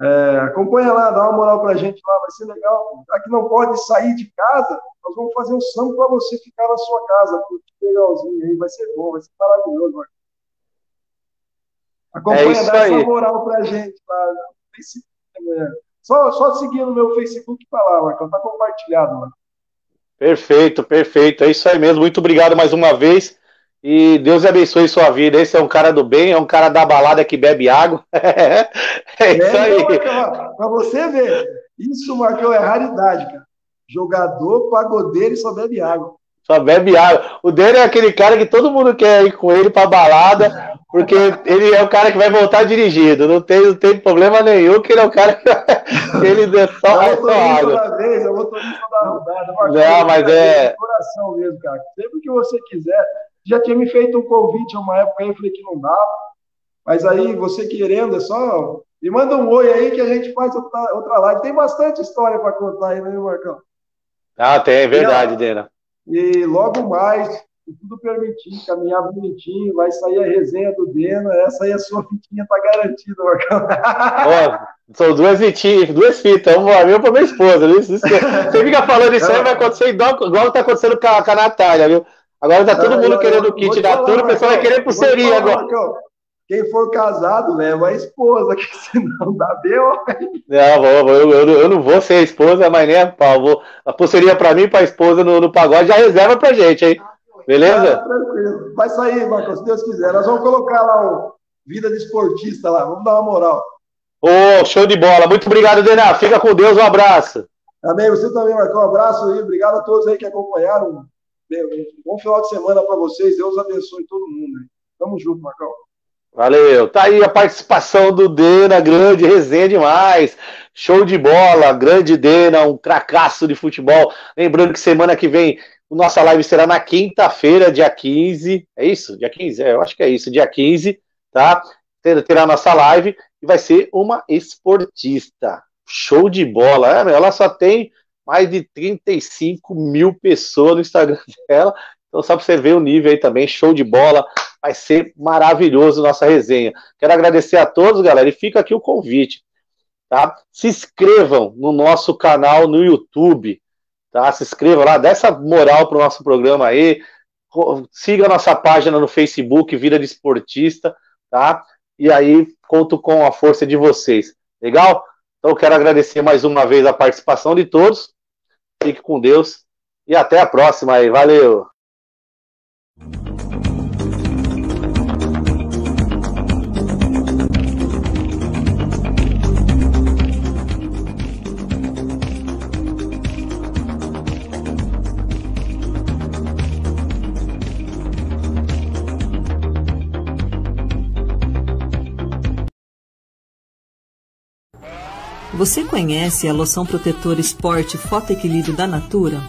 S2: É, acompanha lá, dá uma moral pra gente lá, vai ser legal. Já que não pode sair de casa, nós vamos fazer um samba para você ficar na sua casa, legalzinho aí, vai ser bom, vai ser maravilhoso. Mano. Acompanha, é dá essa moral pra gente lá no Facebook amanhã. Só, só seguir no meu Facebook e falar, Marcão, tá compartilhado, mano.
S1: Perfeito, perfeito. É isso aí mesmo. Muito obrigado mais uma vez. E Deus abençoe sua vida. Esse é um cara do bem, é um cara da balada que bebe água. (laughs) é isso é, aí.
S2: Para você ver, isso, Marcão, é raridade, cara. Jogador, pagodeiro e só bebe água.
S1: Só bebe água. O dele é aquele cara que todo mundo quer ir com ele pra balada, porque ele é o cara que vai voltar dirigido. Não tem, não tem problema nenhum, que ele é o cara que ele é só, é só água. Vez, eu vou da rodada. Não, mas é.
S2: Coração mesmo, cara. Sempre que você quiser já tinha me feito um convite uma época aí, eu falei que não dava. Mas aí, você querendo, é só. Me manda um oi aí que a gente faz outra, outra live. Tem bastante história para contar aí, né, Marcão?
S1: Ah, tem, é verdade, e, Dena.
S2: E logo mais, tudo permitir, caminhar bonitinho, vai sair a resenha do Dena. Essa aí, a sua fitinha tá garantida, Marcão.
S1: Ó, são duas fitinhas, duas fitas, uma pra mim e pra minha esposa. Você fica falando isso aí, vai acontecer igual, igual tá acontecendo com a, com a Natália, viu? Agora tá todo mundo querendo o kit da turma, o pessoal vai querer pulseirinha agora.
S2: Quem for casado, leva a esposa, (laughs) que senão dá B.O.
S1: Não, eu, eu, eu, não vou ser a esposa, mas nem a pau. Vou, a pulseirinha pra mim, pra esposa no, no pagode, já reserva pra gente, hein? Beleza? Ah,
S2: tranquilo. Vai sair, Marcos, se Deus quiser. Nós vamos colocar lá o Vida de Esportista lá, vamos dar uma moral.
S1: Ô, oh, show de bola. Muito obrigado, Dená. Fica com Deus, um abraço.
S2: Amém. Você também, Marcos. Um abraço aí. Obrigado a todos aí que acompanharam. Um bom final de semana para vocês. Deus abençoe todo mundo. Tamo junto, Marcão.
S1: Valeu. Tá aí a participação do Dena, grande resenha demais. Show de bola, grande Dena, um cracaço de futebol. Lembrando que semana que vem nossa live será na quinta-feira, dia 15. É isso? Dia 15? É, eu acho que é isso, dia 15, tá? Terá nossa live e vai ser uma esportista. Show de bola. É, ela só tem mais de 35 mil pessoas no Instagram (laughs) dela. Então, só para você ver o nível aí também, show de bola. Vai ser maravilhoso nossa resenha. Quero agradecer a todos, galera, e fica aqui o convite. Tá? Se inscrevam no nosso canal no YouTube. Tá? Se inscrevam lá, dê essa moral para o nosso programa aí. siga a nossa página no Facebook, Vida de Esportista, tá? E aí conto com a força de vocês. Legal? Então quero agradecer mais uma vez a participação de todos. Fique com Deus e até a próxima aí. Valeu!
S4: Você conhece a loção protetora Sport Foto Equilíbrio da Natura?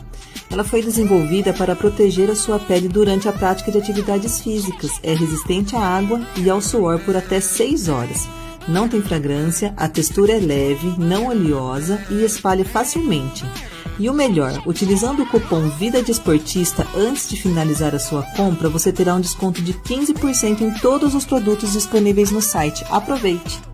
S4: Ela foi desenvolvida para proteger a sua pele durante a prática de atividades físicas. É resistente à água e ao suor por até 6 horas. Não tem fragrância, a textura é leve, não oleosa e espalha facilmente. E o melhor, utilizando o cupom Vida de Esportista antes de finalizar a sua compra, você terá um desconto de 15% em todos os produtos disponíveis no site. Aproveite!